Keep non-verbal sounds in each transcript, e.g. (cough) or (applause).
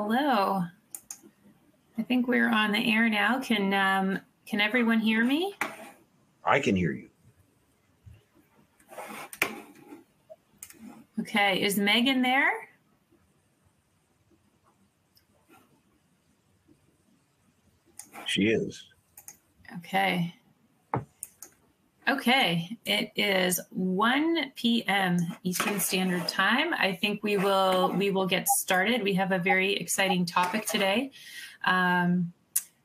Hello. I think we're on the air now. Can um, can everyone hear me? I can hear you. Okay, is Megan there? She is. Okay. Okay, it is 1 p.m. Eastern Standard Time. I think we will we will get started. We have a very exciting topic today. Um,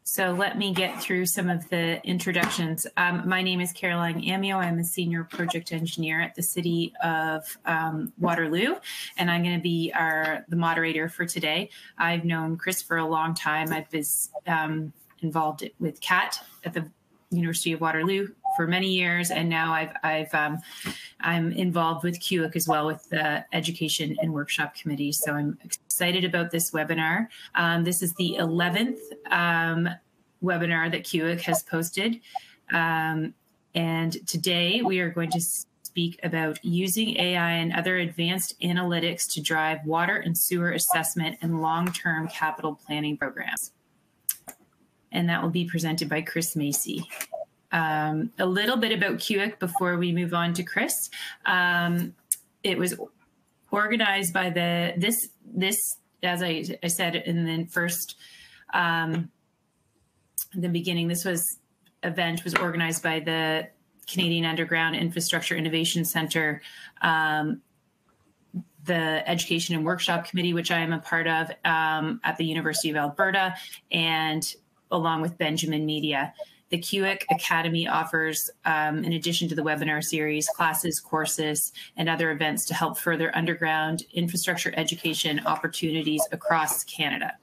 so let me get through some of the introductions. Um, my name is Caroline Amyot. I'm a senior project engineer at the City of um, Waterloo, and I'm going to be our the moderator for today. I've known Chris for a long time. I've been um, involved with CATT at the University of Waterloo for many years, and now I've I've um, I'm involved with CUIIC as well with the Education and Workshop Committee. So I'm excited about this webinar. Um, this is the 11th um, webinar that CUIIC has posted, um, and today we are going to speak about using AI and other advanced analytics to drive water and sewer assessment and long-term capital planning programs. And that will be presented by Chris Macey um, a little bit about CUIIC before we move on to Chris. Um, it was organized by the this this as I, I said in the first um, the beginning. This was event was organized by the Canadian Underground Infrastructure Innovation Center. Um, the Education and Workshop Committee, which I am a part of um, at the University of Alberta, and along with Benjamin Media. The CUIIC Academy offers, um, in addition to the webinar series, classes, courses, and other events to help further underground infrastructure education opportunities across Canada.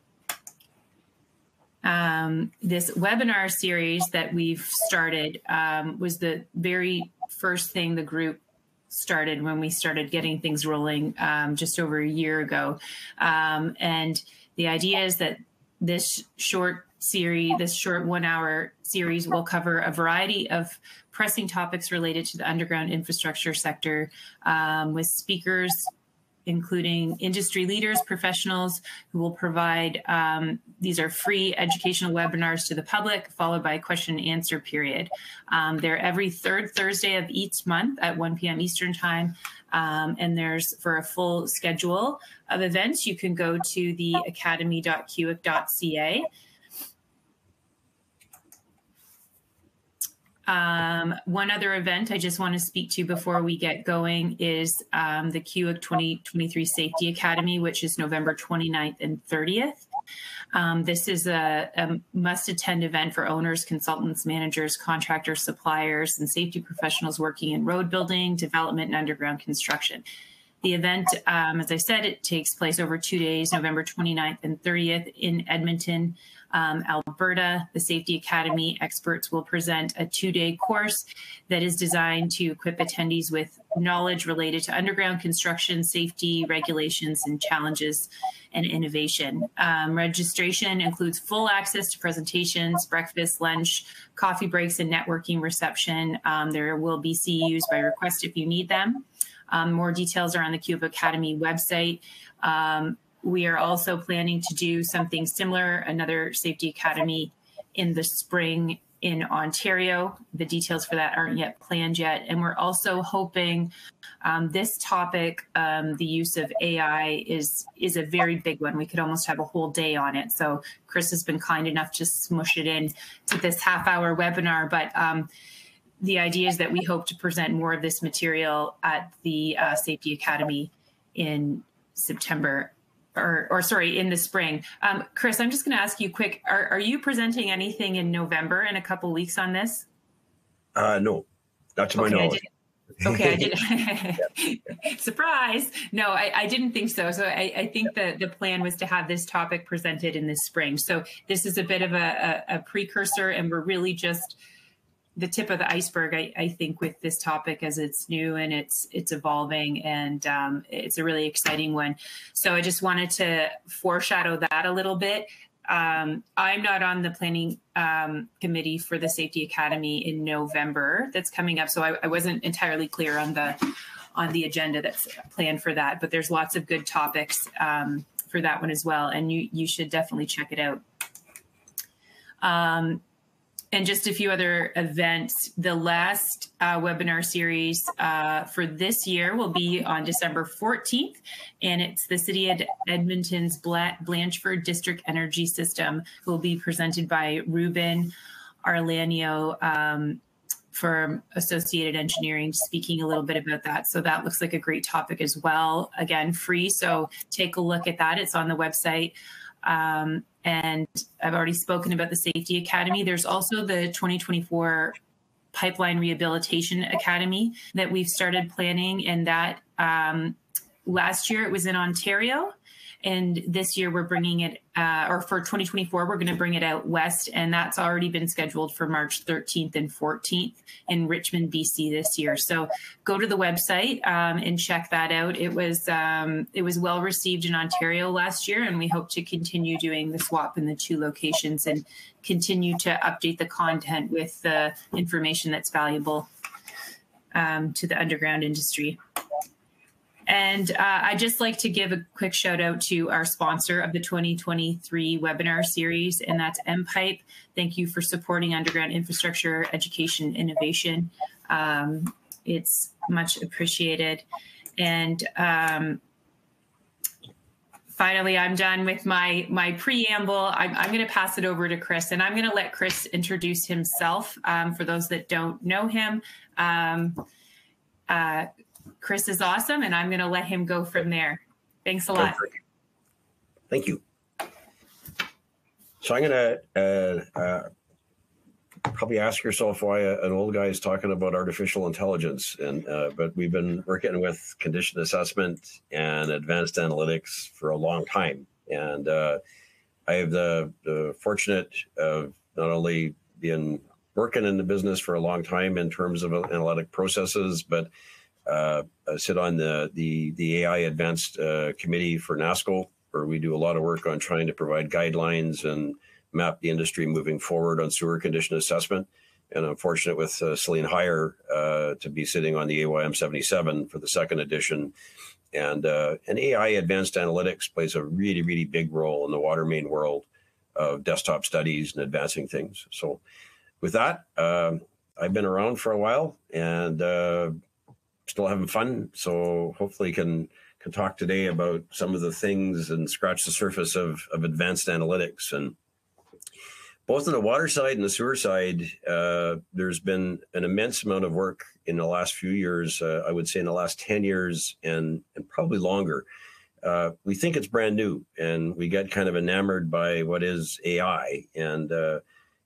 Um, this webinar series that we've started um, was the very first thing the group started when we started getting things rolling um, just over a year ago. Um, and the idea is that this short series, this short one hour series will cover a variety of pressing topics related to the underground infrastructure sector um, with speakers including industry leaders, professionals who will provide, um, these are free educational webinars to the public, followed by a question and answer period. Um, they're every third Thursday of each month at 1 p.m. Eastern Time. Um, and there's for a full schedule of events, you can go to the academy.cuiic.ca Um, one other event I just want to speak to before we get going is um, the CUIIC 2023 Safety Academy, which is November 29th and 30th. Um, this is a, a must attend event for owners, consultants, managers, contractors, suppliers, and safety professionals working in road building, development, and underground construction. The event, um, as I said, it takes place over two days, November 29th and 30th in Edmonton um, Alberta, the Safety Academy experts will present a two day course that is designed to equip attendees with knowledge related to underground construction, safety, regulations, and challenges and innovation. Um, registration includes full access to presentations, breakfast, lunch, coffee breaks, and networking reception. Um, there will be CEUs by request if you need them. Um, more details are on the Cube Academy website. We are also planning to do something similar, another safety academy in the spring in Ontario. The details for that aren't yet planned yet. And we're also hoping um, this topic, um, the use of AI, is is a very big one. We could almost have a whole day on it. So Chris has been kind enough to smush it in to this half hour webinar. But um, the idea is that we hope to present more of this material at the uh, Safety Academy in September or, or sorry, in the spring. Um, Chris, I'm just going to ask you quick: are, are you presenting anything in November in a couple weeks on this? Uh, no, not to my okay, knowledge. I okay, I did. (laughs) Surprise! No, I, I, didn't think so. So I, I, think that the plan was to have this topic presented in the spring. So this is a bit of a, a, a precursor, and we're really just the tip of the iceberg, I, I, think, with this topic as it's new and it's it's evolving, and um, it's a really exciting one. So I just wanted to foreshadow that a little bit. Um, I'm not on the planning um, committee for the Safety Academy in November that's coming up, so I, I wasn't entirely clear on the on the agenda that's planned for that. But there's lots of good topics um, for that one as well, and you you should definitely check it out. Um, and just a few other events. The last uh, webinar series uh, for this year will be on December 14th, and it's the City of Edmonton's Blatchford District Energy System will be presented by Ruben Arlanio um, from Associated Engineering, speaking a little bit about that. So that looks like a great topic as well. Again, free, so take a look at that. It's on the website. Um, and I've already spoken about the Safety Academy. There's also the 2024 Pipeline Rehabilitation Academy that we've started planning, and that um, last year it was in Ontario. And this year we're bringing it, uh, or for 2024, we're going to bring it out west. And that's already been scheduled for March 13th and 14th in Richmond, BC this year. So go to the website um, and check that out. It was, um, it was well received in Ontario last year, and we hope to continue doing the swap in the two locations and continue to update the content with the information that's valuable um, to the underground industry. And uh, I'd just like to give a quick shout out to our sponsor of the 2023 webinar series, and that's MPipe. Thank you for supporting underground infrastructure, education, innovation. Um, it's much appreciated. And um, finally, I'm done with my my preamble. I'm, I'm going to pass it over to Chris, and I'm going to let Chris introduce himself um, for those that don't know him. Um, uh, Chris is awesome, and I'm going to let him go from there. Thanks a lot. Thank you. So I'm going to uh, uh, probably ask yourself why an old guy is talking about artificial intelligence, and uh, but we've been working with condition assessment and advanced analytics for a long time, and uh, I have the, the fortunate of not only being working in the business for a long time in terms of analytic processes, but uh, sit on the the the AI Advanced uh, Committee for NASSCO, where we do a lot of work on trying to provide guidelines and map the industry moving forward on sewer condition assessment. And I'm fortunate with uh, Celine Heyer uh, to be sitting on the AYM 77 for the second edition. And uh, and AI Advanced Analytics plays a really really big role in the water main world of desktop studies and advancing things. So, with that. Um, I've been around for a while, and uh, still having fun. So hopefully can can talk today about some of the things and scratch the surface of, of advanced analytics. And both on the water side and the sewer side, uh, there's been an immense amount of work in the last few years. Uh, I would say in the last 10 years and, and probably longer. Uh, we think it's brand new and we get kind of enamored by what is AI. And uh,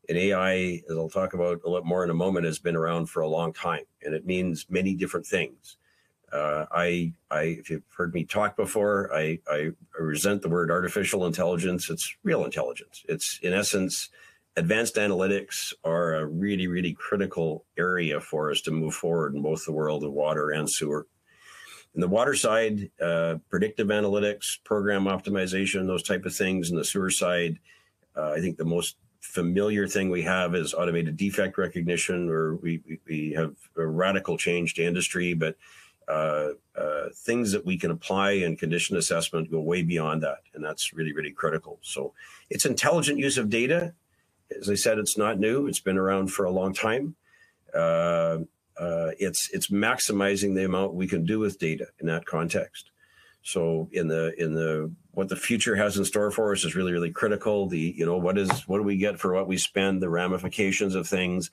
and AI, as I'll talk about a lot more in a moment, has been around for a long time, and it means many different things. Uh, I, I, if you've heard me talk before, I, I, resent the word artificial intelligence. It's real intelligence. It's in essence, advanced analytics are a really, really critical area for us to move forward in both the world of water and sewer. In the water side, uh, predictive analytics, program optimization, those type of things. In the sewer side, uh, I think the most familiar thing we have is automated defect recognition, or we, we have a radical change to industry, but uh, uh, things that we can apply in condition assessment go way beyond that. And that's really, really critical. So it's intelligent use of data. As I said, it's not new. It's been around for a long time. Uh, uh it's it's maximizing the amount we can do with data in that context. So in the in the what the future has in store for us is really really critical. The you know what is what do we get for what we spend? The ramifications of things.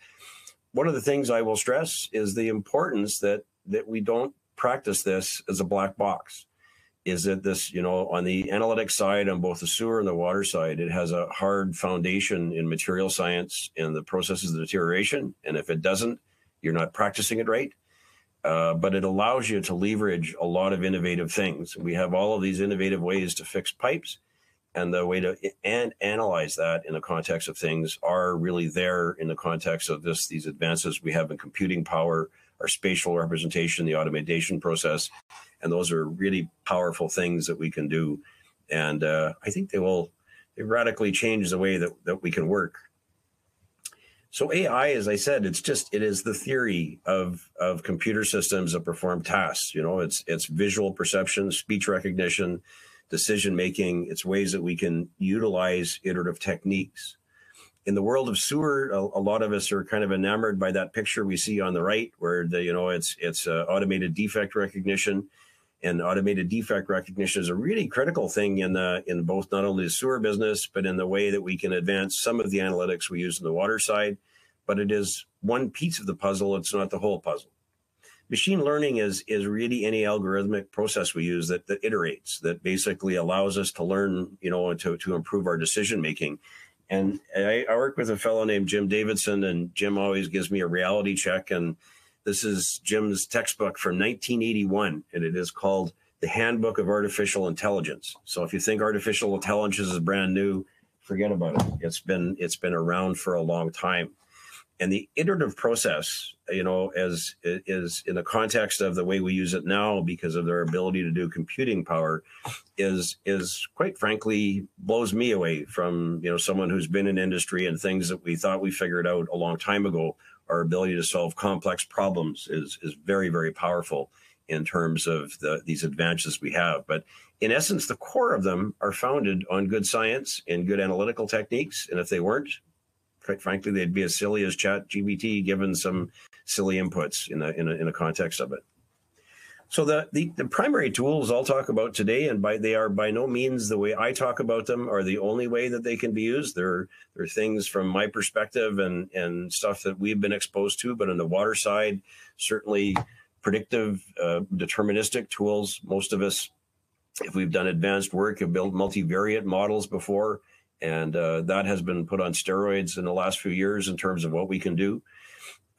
One of the things I will stress is the importance that that we don't practice this as a black box. Is that this you know on the analytic side on both the sewer and the water side, it has a hard foundation in material science and the processes of deterioration. And if it doesn't, you're not practicing it right. Uh, but it allows you to leverage a lot of innovative things. We have all of these innovative ways to fix pipes, and the way to and analyze that in the context of things are really there in the context of this these advances we have in computing power, our spatial representation, the automation process, and those are really powerful things that we can do. And uh, I think they will they radically change the way that, that we can work so AI, as I said, it's just it is the theory of of computer systems that perform tasks. You know, it's it's visual perception, speech recognition, decision making. It's ways that we can utilize iterative techniques. In the world of sewer, a, a, lot of us are kind of enamored by that picture we see on the right, where the you know it's it's uh, automated defect recognition, and automated defect recognition is a really critical thing in the in both not only the sewer business but in the way that we can advance some of the analytics we use in the water side. But it is one piece of the puzzle; it's not the whole puzzle machine learning is is really any algorithmic process we use that, that iterates that basically allows us to learn you know to, to improve our decision making and I, I, work with a fellow named jim davidson and jim always gives me a reality check and this is jim's textbook from 1981 and it is called the handbook of artificial intelligence. So if you think artificial intelligence is brand new forget about it. It's been it's been around for a long time. And the iterative process you know as is in the context of the way we use it now because of their ability to do computing power is is quite frankly blows me away from you know someone who's been in industry and things that we thought we figured out a long time ago our ability to solve complex problems is is very very powerful in terms of the, these advances we have but in essence the core of them are founded on good science and good analytical techniques and if they weren't quite frankly, they'd be as silly as Chat GPT given some silly inputs in a, in a, in a context of it. So the, the, the primary tools I'll talk about today, and by they are by no means the way I talk about them, are the only way that they can be used. They're they're things from my perspective and and stuff that we've been exposed to. But on the water side, certainly predictive, uh, deterministic tools. Most of us, if we've done advanced work, have built multivariate models before and uh, that has been put on steroids in the last few years in terms of what we can do.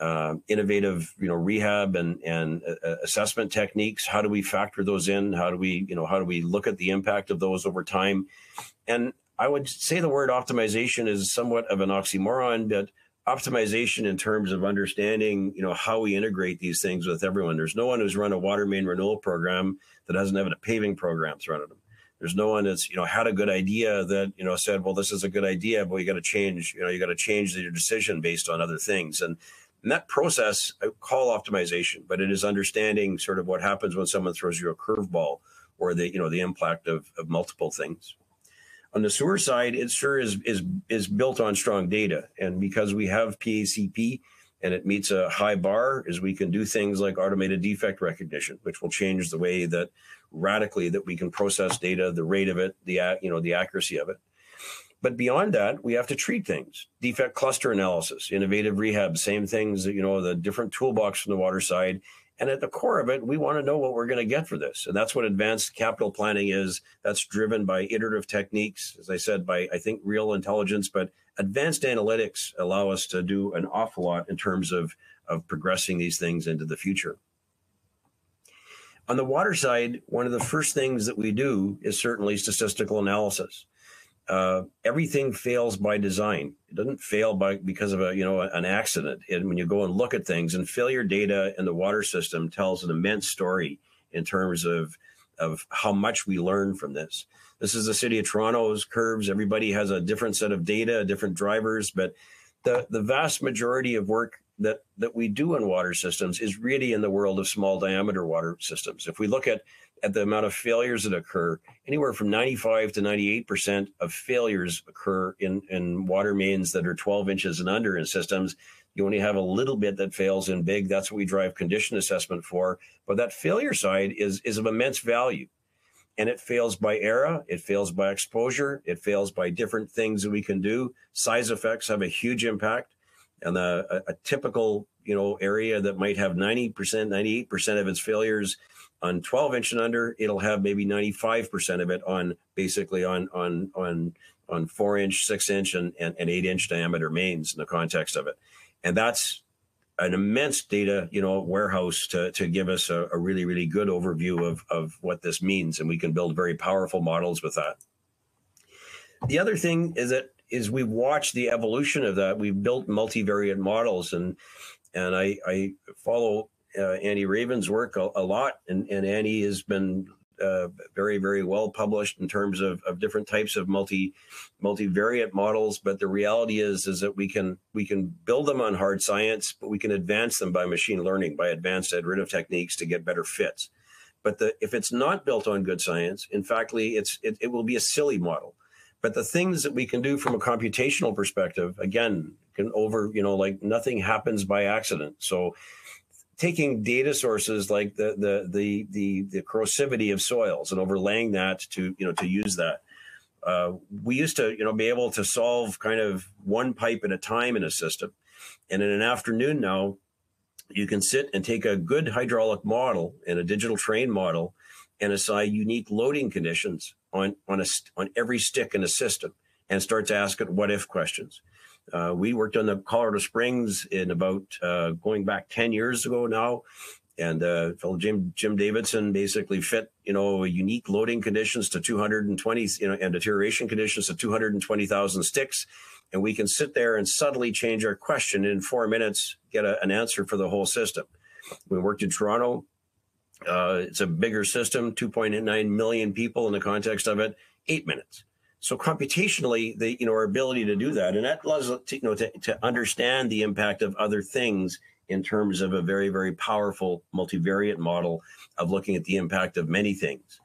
Uh, innovative, you know, rehab and and uh, assessment techniques. How do we factor those in? How do we, you know, how do we look at the impact of those over time? And I would say the word optimization is somewhat of an oxymoron, but optimization in terms of understanding, you know, how we integrate these things with everyone. There's no one who's run a water main renewal program that doesn't have a paving program thrown at them. There's no one that's you know had a good idea that you know said, well, this is a good idea, but you got to change. You know, you got to change your decision based on other things. And, and that process I call optimization, but it is understanding sort of what happens when someone throws you a curveball or the you know the impact of, of multiple things. On the sewer side, it sure is is is built on strong data, and because we have PACP and it meets a high bar, is we can do things like automated defect recognition, which will change the way that radically that we can process data, the rate of it, the you know the accuracy of it. But beyond that, we have to treat things. Defect cluster analysis, innovative rehab, same things. You know, the different toolbox from the water side. And at the core of it, we want to know what we're going to get for this. And that's what advanced capital planning is. That's driven by iterative techniques, as I said, by I think real intelligence, but advanced analytics allow us to do an awful lot in terms of, of progressing these things into the future. On the water side, one of the first things that we do is certainly statistical analysis. Uh, everything fails by design. It doesn't fail by because of a you know an accident. And when you go and look at things, and failure data in the water system tells an immense story in terms of of how much we learn from this. This is the city of Toronto's curves. Everybody has a different set of data, different drivers, but the the vast majority of work that that we do in water systems is really in the world of small diameter water systems. If we look at at the amount of failures that occur, anywhere from 95 to 98 percent of failures occur in in water mains that are 12 inches and under in systems. You only have a little bit that fails in big. That's what we drive condition assessment for. But that failure side is is of immense value. And it fails by era, it fails by exposure, it fails by different things that we can do. Size effects have a huge impact and a, a, typical you know area that might have 90% 98% of its failures on 12 inch and under it'll have maybe 95% of it on basically on on on on four inch six inch and, and, and eight inch diameter mains in the context of it. And that's an immense data you know warehouse to, to give us a, a really really good overview of, of what this means and we can build very powerful models with that. The other thing is that is we've watched the evolution of that. We've built multivariate models, and and I, I follow uh, Andy Raven's work a, a, lot, and, and Andy has been uh, very very well published in terms of, of different types of multi multivariate models. But the reality is is that we can we can build them on hard science, but we can advance them by machine learning, by advanced iterative techniques to get better fits. But the, if it's not built on good science, in fact, it's it, it will be a silly model. But the things that we can do from a computational perspective, again, can over, you know, like nothing happens by accident. So taking data sources like the the the the, the corrosivity of soils and overlaying that to, you know, to use that. Uh, we used to, you know, be able to solve kind of one pipe at a time in a system. And in an afternoon now, you can sit and take a good hydraulic model and a digital terrain model and assign unique loading conditions on on a on every stick in a system and start to ask it what if questions. Uh, we worked on the Colorado Springs in about uh, going back ten years ago now, and uh, fellow Jim Jim Davidson basically fit you know unique loading conditions to 220 you know and deterioration conditions to 220,000 sticks, and we can sit there and subtly change our question in four minutes, get a, an answer for the whole system. We worked in Toronto uh, it's a bigger system, 2.9 million people in the context of it, eight minutes. So computationally, the you know our ability to do that, and that allows us to, you know to, to understand the impact of other things in terms of a very very powerful multivariate model of looking at the impact of many things.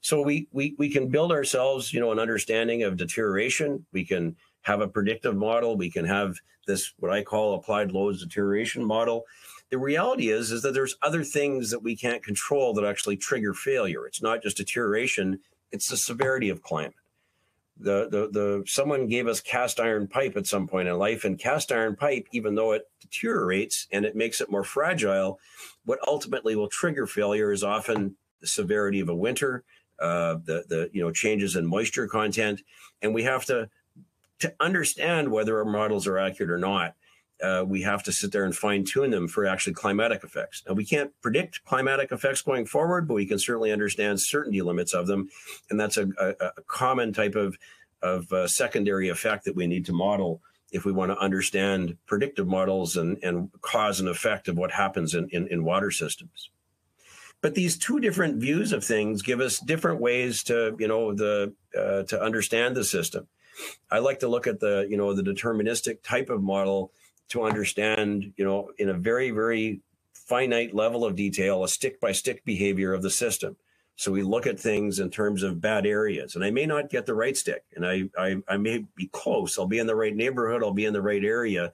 So we we we can build ourselves you know an understanding of deterioration. We can have a predictive model. We can have this what I call applied loads deterioration model the reality is, is that there's other things that we can't control that actually trigger failure. It's not just deterioration; it's the severity of climate. The, the the someone gave us cast iron pipe at some point in life, and cast iron pipe, even though it deteriorates and it makes it more fragile, what ultimately will trigger failure is often the severity of a winter, uh, the the you know changes in moisture content, and we have to to understand whether our models are accurate or not uh, we have to sit there and fine tune them for actually climatic effects. Now, we can't predict climatic effects going forward, but we can certainly understand certainty limits of them. And that's a, a, a common type of, of uh, secondary effect that we need to model if we want to understand predictive models and, and cause and effect of what happens in, in, in water systems. But these two different views of things give us different ways to, you know, the uh, to understand the system. I like to look at the, you know, the deterministic type of model to understand, you know, in a very, very finite level of detail, a stick by stick behavior of the system. So we look at things in terms of bad areas, and I may not get the right stick, and I, I, I may be close. I'll be in the right neighborhood. I'll be in the right area,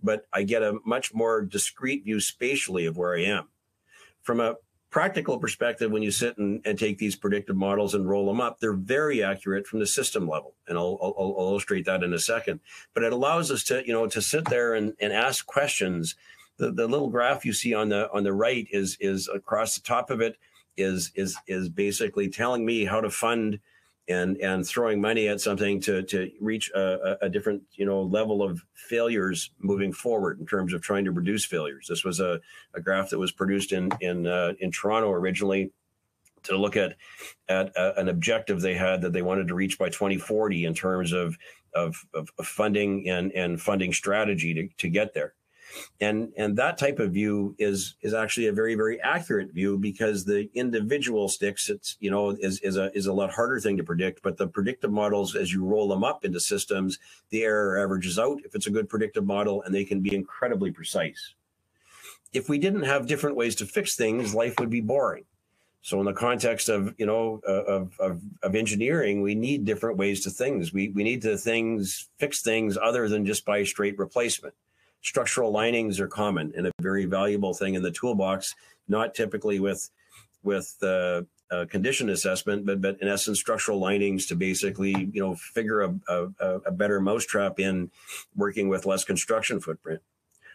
but I get a much more discrete view spatially of where I am. From a practical perspective, when you sit and, and, take these predictive models and roll them up, they're very accurate from the system level. And I'll, I'll, I'll, illustrate that in a second. But it allows us to, you know, to sit there and, and ask questions. The, the little graph you see on the on the right is is across the top of it is is is basically telling me how to fund and and throwing money at something to to reach a, a, different you know level of failures moving forward in terms of trying to reduce failures. This was a, a graph that was produced in in uh, in Toronto originally to look at at uh, an objective they had that they wanted to reach by 2040 in terms of of, of funding and and funding strategy to, to get there and and that type of view is is actually a very very accurate view because the individual sticks it's you know is is a is a lot harder thing to predict but the predictive models as you roll them up into systems the error averages out. If it's a good predictive model and they can be incredibly precise. If we didn't have different ways to fix things life would be boring. So in the context of you know uh, of, of, of engineering, we need different ways to things. We we need to things fix things other than just by straight replacement structural linings are common and a very valuable thing in the toolbox, not typically with with uh, uh, condition assessment, but but in essence, structural linings to basically you know figure a, a, a better mousetrap in working with less construction footprint.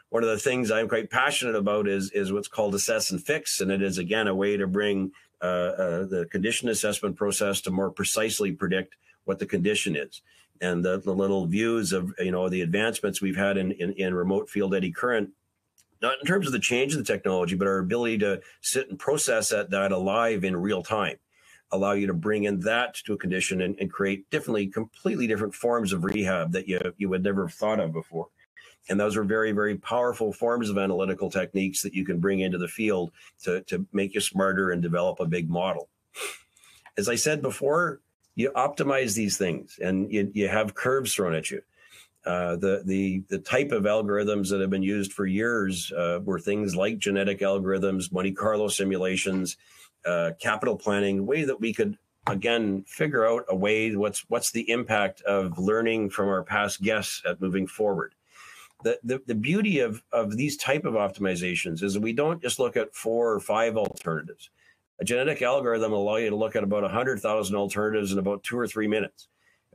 One of the things I'm quite passionate about is is what's called assess and fix, and it is again a way to bring uh, uh the condition assessment process to more precisely predict what the condition is and the, the little views of you know the advancements we've had in, in, in remote field eddy current not in terms of the change in the technology, but our ability to sit and process that data live in real time, allow you to bring in that to a condition and, and, create differently, completely different forms of rehab that you, you would never have thought of before. And those are very, very powerful forms of analytical techniques that you can bring into the field to, to make you smarter and develop a big model. As I said before, you optimize these things and you, you have curves thrown at you. Uh, the the the type of algorithms that have been used for years uh, were things like genetic algorithms, Monte Carlo simulations, uh, capital planning, way that we could again figure out a way what's what's the impact of learning from our past guests at moving forward. The, the, the beauty of, of these type of optimizations is we don't just look at four or five alternatives. A genetic algorithm will allow you to look at about 100,000 alternatives in about two or three minutes.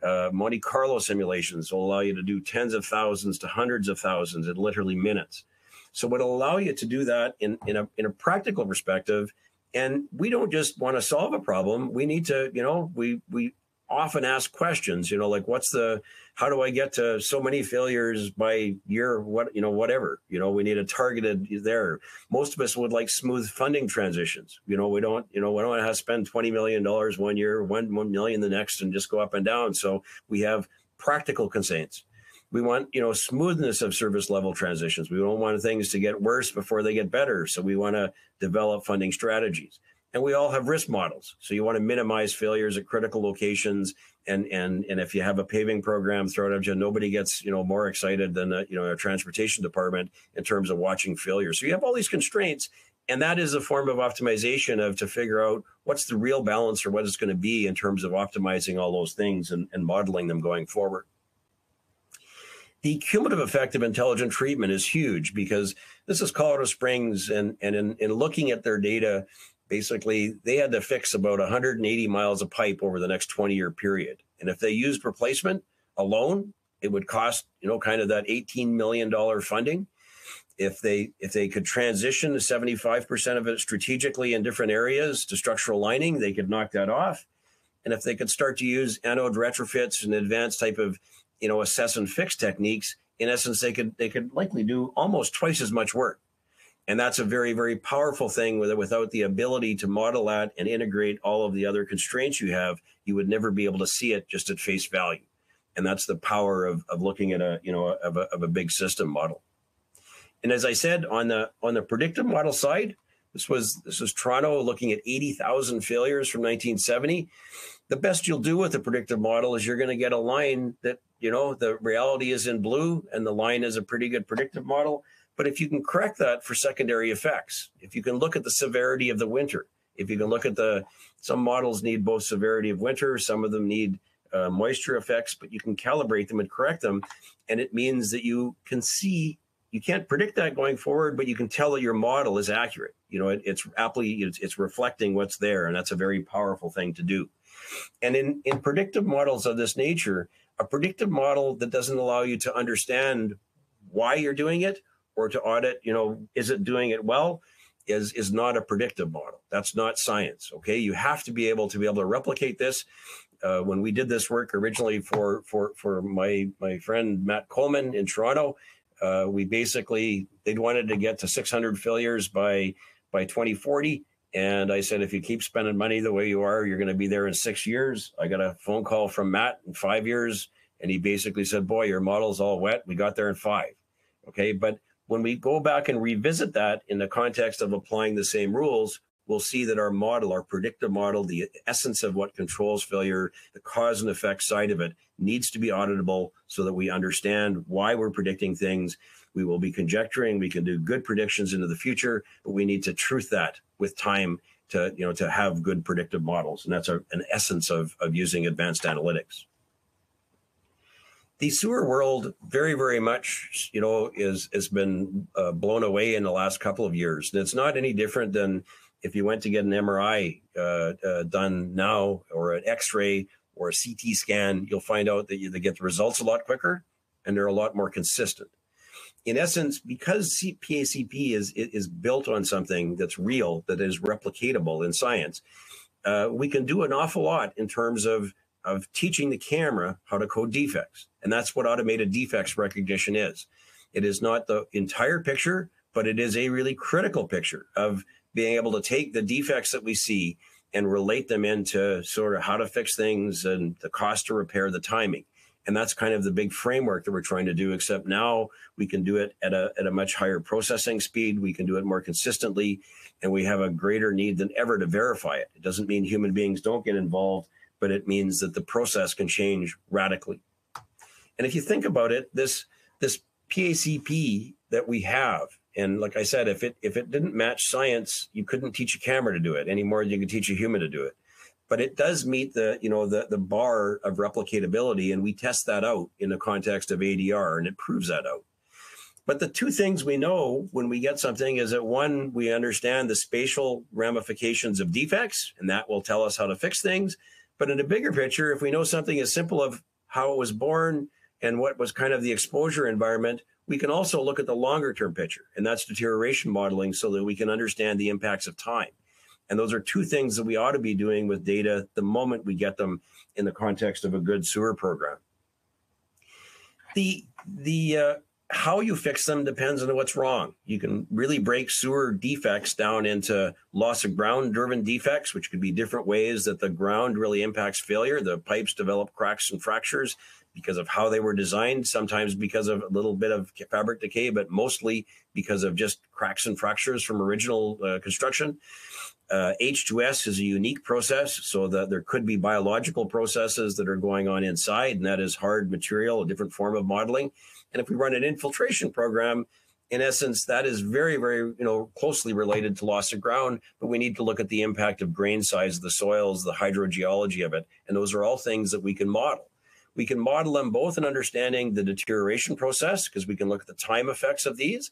Uh, Monte Carlo simulations will allow you to do tens of thousands to hundreds of thousands in literally minutes. So it will allow you to do that in, in, a, in a practical perspective. And we don't just want to solve a problem. We need to, you know, we, we often ask questions, you know, like what's the, how do I get to so many failures by year, what, you know, whatever, you know, we need a targeted there. Most of us would like smooth funding transitions. You know, we don't, you know, we don't want to spend $20 million one one year, one, 1 million the next and just go up and down. So we have practical constraints. We want, you know, smoothness of service level transitions. We don't want things to get worse before they get better. So we want to develop funding strategies. And we all have risk models. So you want to minimize failures at critical locations. And and and if you have a paving program thrown at you, nobody gets you know more excited than a, you know a transportation department in terms of watching failure. So you have all these constraints, and that is a form of optimization of to figure out what's the real balance or what it's going to be in terms of optimizing all those things and, and modeling them going forward the cumulative effect of intelligent treatment is huge because this is Colorado Springs, and and in, in looking at their data, basically they had to fix about 180 miles of pipe over the next 20 year period, and if they used replacement alone, it would cost you know kind of that 18 million dollar funding. If they if they could transition 75 percent of it strategically in different areas to structural lining, they could knock that off. And if they could start to use anode retrofits and advanced type of you know, assess and fix techniques, in essence, they could they could likely do almost twice as much work. And that's a very, very powerful thing with without the ability to model that and integrate all of the other constraints you have, you would never be able to see it just at face value. And that's the power of, of looking at a, you know, of a, of a big system model. And as I said, on the on the predictive model side, this was this was Toronto looking at 80,000 failures from 1970. The best you'll do with a predictive model is you're going to get a line that you know, the reality is in blue and the line is a pretty good predictive model. But if you can correct that for secondary effects, if you can look at the severity of the winter, if you can look at the, some models need both severity of winter, some of them need uh, moisture effects, but you can calibrate them and correct them. And it means that you can see, you can't predict that going forward, but you can tell that your model is accurate. You know, it, it's aptly, it's, it's reflecting what's there. And that's a very powerful thing to do. And in, in predictive models of this nature, a predictive model that doesn't allow you to understand why you're doing it or to audit, you know, is it doing it well? Is is not a predictive model. That's not science. Okay, you have to be able to be able to replicate this. Uh, when we did this work originally for for for my my friend Matt Coleman in Toronto, uh, we basically they wanted to get to 600 failures by by 2040 and I said, if you keep spending money the way you are, you're going to be there in six years. I got a phone call from Matt in five years. And he basically said, boy, your model's all wet. We got there in five. Okay. But when we go back and revisit that in the context of applying the same rules, we'll see that our model, our predictive model, the essence of what controls failure, the cause and effect side of it needs to be auditable so that we understand why we're predicting things we will be conjecturing. We can do good predictions into the future, but we need to truth that with time to you know to have good predictive models, and that's a, an essence of of using advanced analytics. The sewer world very very much you know is has been uh, blown away in the last couple of years, and it's not any different than if you went to get an MRI uh, uh, done now or an X-ray or a CT scan, you'll find out that you they get the results a lot quicker and they're a lot more consistent. In essence, because PACP is is built on something that's real, that is replicatable in science, uh, we can do an awful lot in terms of of teaching the camera how to code defects, and that's what automated defects recognition is. It is not the entire picture, but it is a really critical picture of being able to take the defects that we see and relate them into sort of how to fix things and the cost to repair, the timing. And that's kind of the big framework that we're trying to do except now we can do it at a, at a much higher processing speed. We can do it more consistently and we have a greater need than ever to verify it. It doesn't mean human beings don't get involved but it means that the process can change radically and if you think about it this this pacp that we have. And like I said, if it if it didn't match science, you couldn't teach a camera to do it any more than you could teach a human to do it. But it does meet the you know the the bar of replicatability, and we test that out in the context of ADR, and it proves that out. But the two things we know when we get something is that one, we understand the spatial ramifications of defects, and that will tell us how to fix things. But in a bigger picture, if we know something as simple of how it was born and what was kind of the exposure environment, we can also look at the longer term picture, and that's deterioration modeling so that we can understand the impacts of time. And those are two things that we ought to be doing with data the moment we get them in the context of a good sewer program. The the uh, how you fix them depends on what's wrong. You can really break sewer defects down into loss of ground driven defects, which could be different ways that the ground really impacts failure. The pipes develop cracks and fractures because of how they were designed, sometimes because of a little bit of fabric decay, but mostly because of just cracks and fractures from original uh, construction. Uh, H2S is a unique process, so that there could be biological processes that are going on inside, and that is hard material, a different form of modeling. And if we run an infiltration program, in essence, that is very, very, you know, closely related to loss of ground. But we need to look at the impact of grain size, of the soils, the hydrogeology of it, and those are all things that we can model. We can model them both in understanding the deterioration process because we can look at the time effects of these,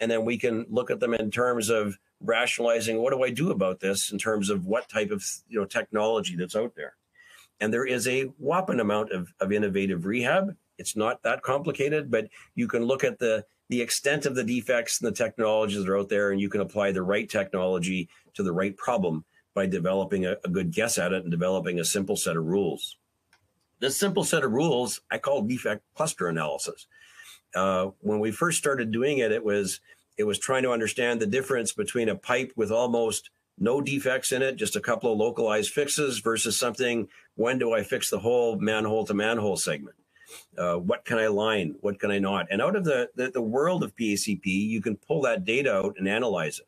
and then we can look at them in terms of rationalizing what do I do about this in terms of what type of you know technology that's out there. And there is a whopping amount of, of innovative rehab it's not that complicated, but you can look at the the extent of the defects and the technologies that are out there, and you can apply the right technology to the right problem by developing a, a good guess at it and developing a simple set of rules. This simple set of rules I call defect cluster analysis. Uh, when we first started doing it, it was it was trying to understand the difference between a pipe with almost no defects in it, just a couple of localized fixes versus something. When do I fix the whole manhole to manhole segment? Uh, what can I line? What can I not? And out of the, the, the world of PACP, you can pull that data out and analyze it.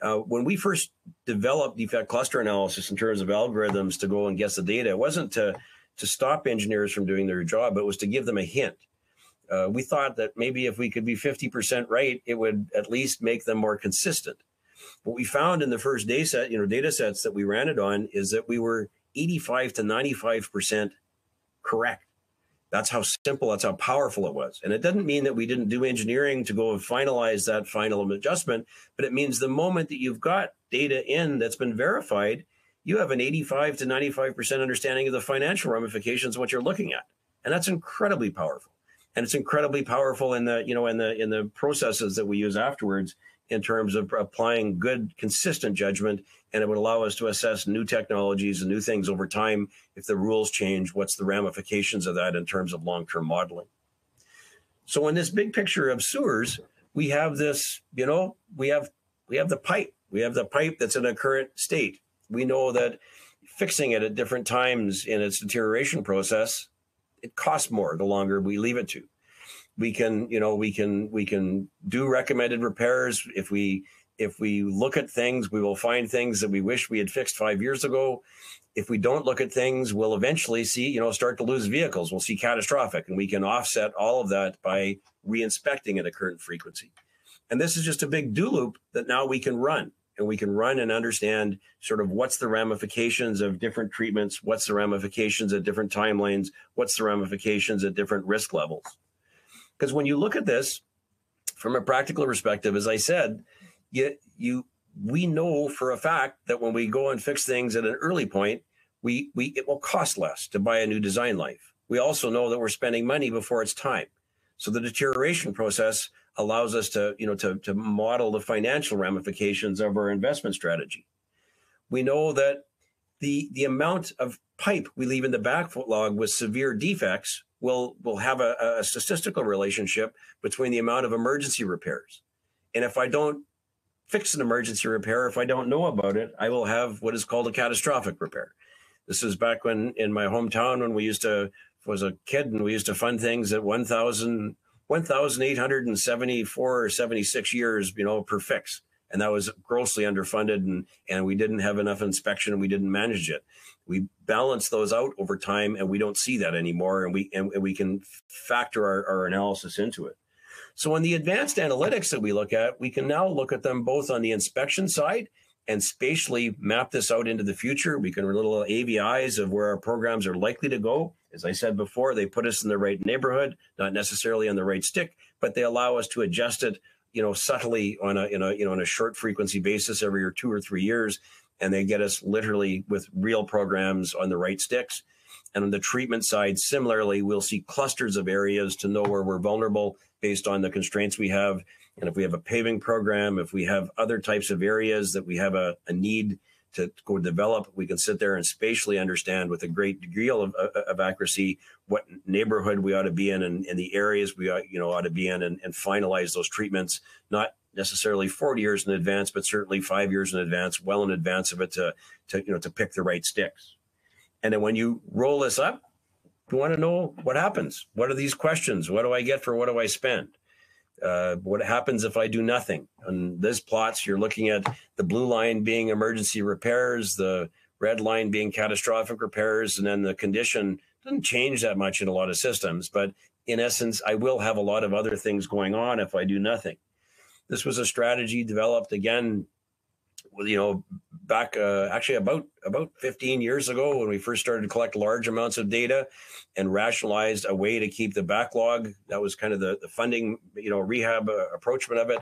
Uh, when we first developed defect cluster analysis in terms of algorithms to go and guess the data, it wasn't to to stop engineers from doing their job, but it was to give them a hint. Uh, we thought that maybe if we could be 50% right, it would at least make them more consistent. What we found in the first data set, you know, data sets that we ran it on is that we were 85 to 95% correct. That's how simple, that's how powerful it was. And it doesn't mean that we didn't do engineering to go and finalize that final adjustment, but it means the moment that you've got data in that's been verified, you have an 85 to 95% understanding of the financial ramifications of what you're looking at. And that's incredibly powerful. And it's incredibly powerful in the, you know, in the in the processes that we use afterwards in terms of applying good, consistent judgment. And it would allow us to assess new technologies and new things over time. If the rules change, what's the ramifications of that in terms of long term modeling? So, in this big picture of sewers, we have this, you know, we have we have the pipe. We have the pipe that's in a current state. We know that fixing it at different times in its deterioration process, it costs more the longer we leave it to we can you know we can we can do recommended repairs if we if we look at things we will find things that we wish we had fixed five years ago. If we don't look at things we'll eventually see you know start to lose vehicles. We'll see catastrophic and we can offset all of that by reinspecting at a current frequency. And this is just a big do loop that now we can run and we can run and understand sort of what's the ramifications of different treatments what's the ramifications at different timelines what's the ramifications at different risk levels. Because when you look at this from a practical perspective, as I said, you, you we know for a fact that when we go and fix things at an early point, we, we it will cost less to buy a new design life. We also know that we're spending money before it's time. So the deterioration process allows us to, you know, to, to model the financial ramifications of our investment strategy. We know that the the amount of pipe we leave in the backlog with severe defects will will have a, a statistical relationship between the amount of emergency repairs. And if I don't fix an emergency repair, if I don't know about it, I will have what is called a catastrophic repair. This is back when in my hometown when we used to was a kid and we used to fund things at 1,000 1,874 or 76 years, you know, per fix. And that was grossly underfunded and, and we didn't have enough inspection and we didn't manage it we balance those out over time and we don't see that anymore and we and, and we can factor our, our analysis into it So in the advanced analytics that we look at, we can now look at them both on the inspection side and spatially map this out into the future. We can little AVIs of where our programs are likely to go. As I said before, they put us in the right neighborhood, not necessarily on the right stick, but they allow us to adjust it, you know, subtly on a, in a, you know, on a short frequency basis every two or three years. And they get us literally with real programs on the right sticks. And on the treatment side, similarly, we'll see clusters of areas to know where we're vulnerable based on the constraints we have. And if we have a paving program, if we have other types of areas that we have a, a need to go develop, we can sit there and spatially understand with a great degree of, of accuracy what neighborhood we ought to be in and, and the areas we ought, you know, ought to be in and, and finalize those treatments, not necessarily 40 years in advance, but certainly five years in advance, well in advance of it to, to, you know, to pick the right sticks. And then when you roll this up, you want to know what happens. What are these questions? What do I get for what do I spend? Uh, what happens if I do nothing? On this plots, you're looking at the blue line being emergency repairs, the red line being catastrophic repairs, and then the condition doesn't change that much in a lot of systems. But in essence, I will have a lot of other things going on if I do nothing. This was a strategy developed again you know, back uh, actually about about 15 years ago when we first started to collect large amounts of data and rationalized a way to keep the backlog. That was kind of the, the funding, you know, rehab uh, approachment of it.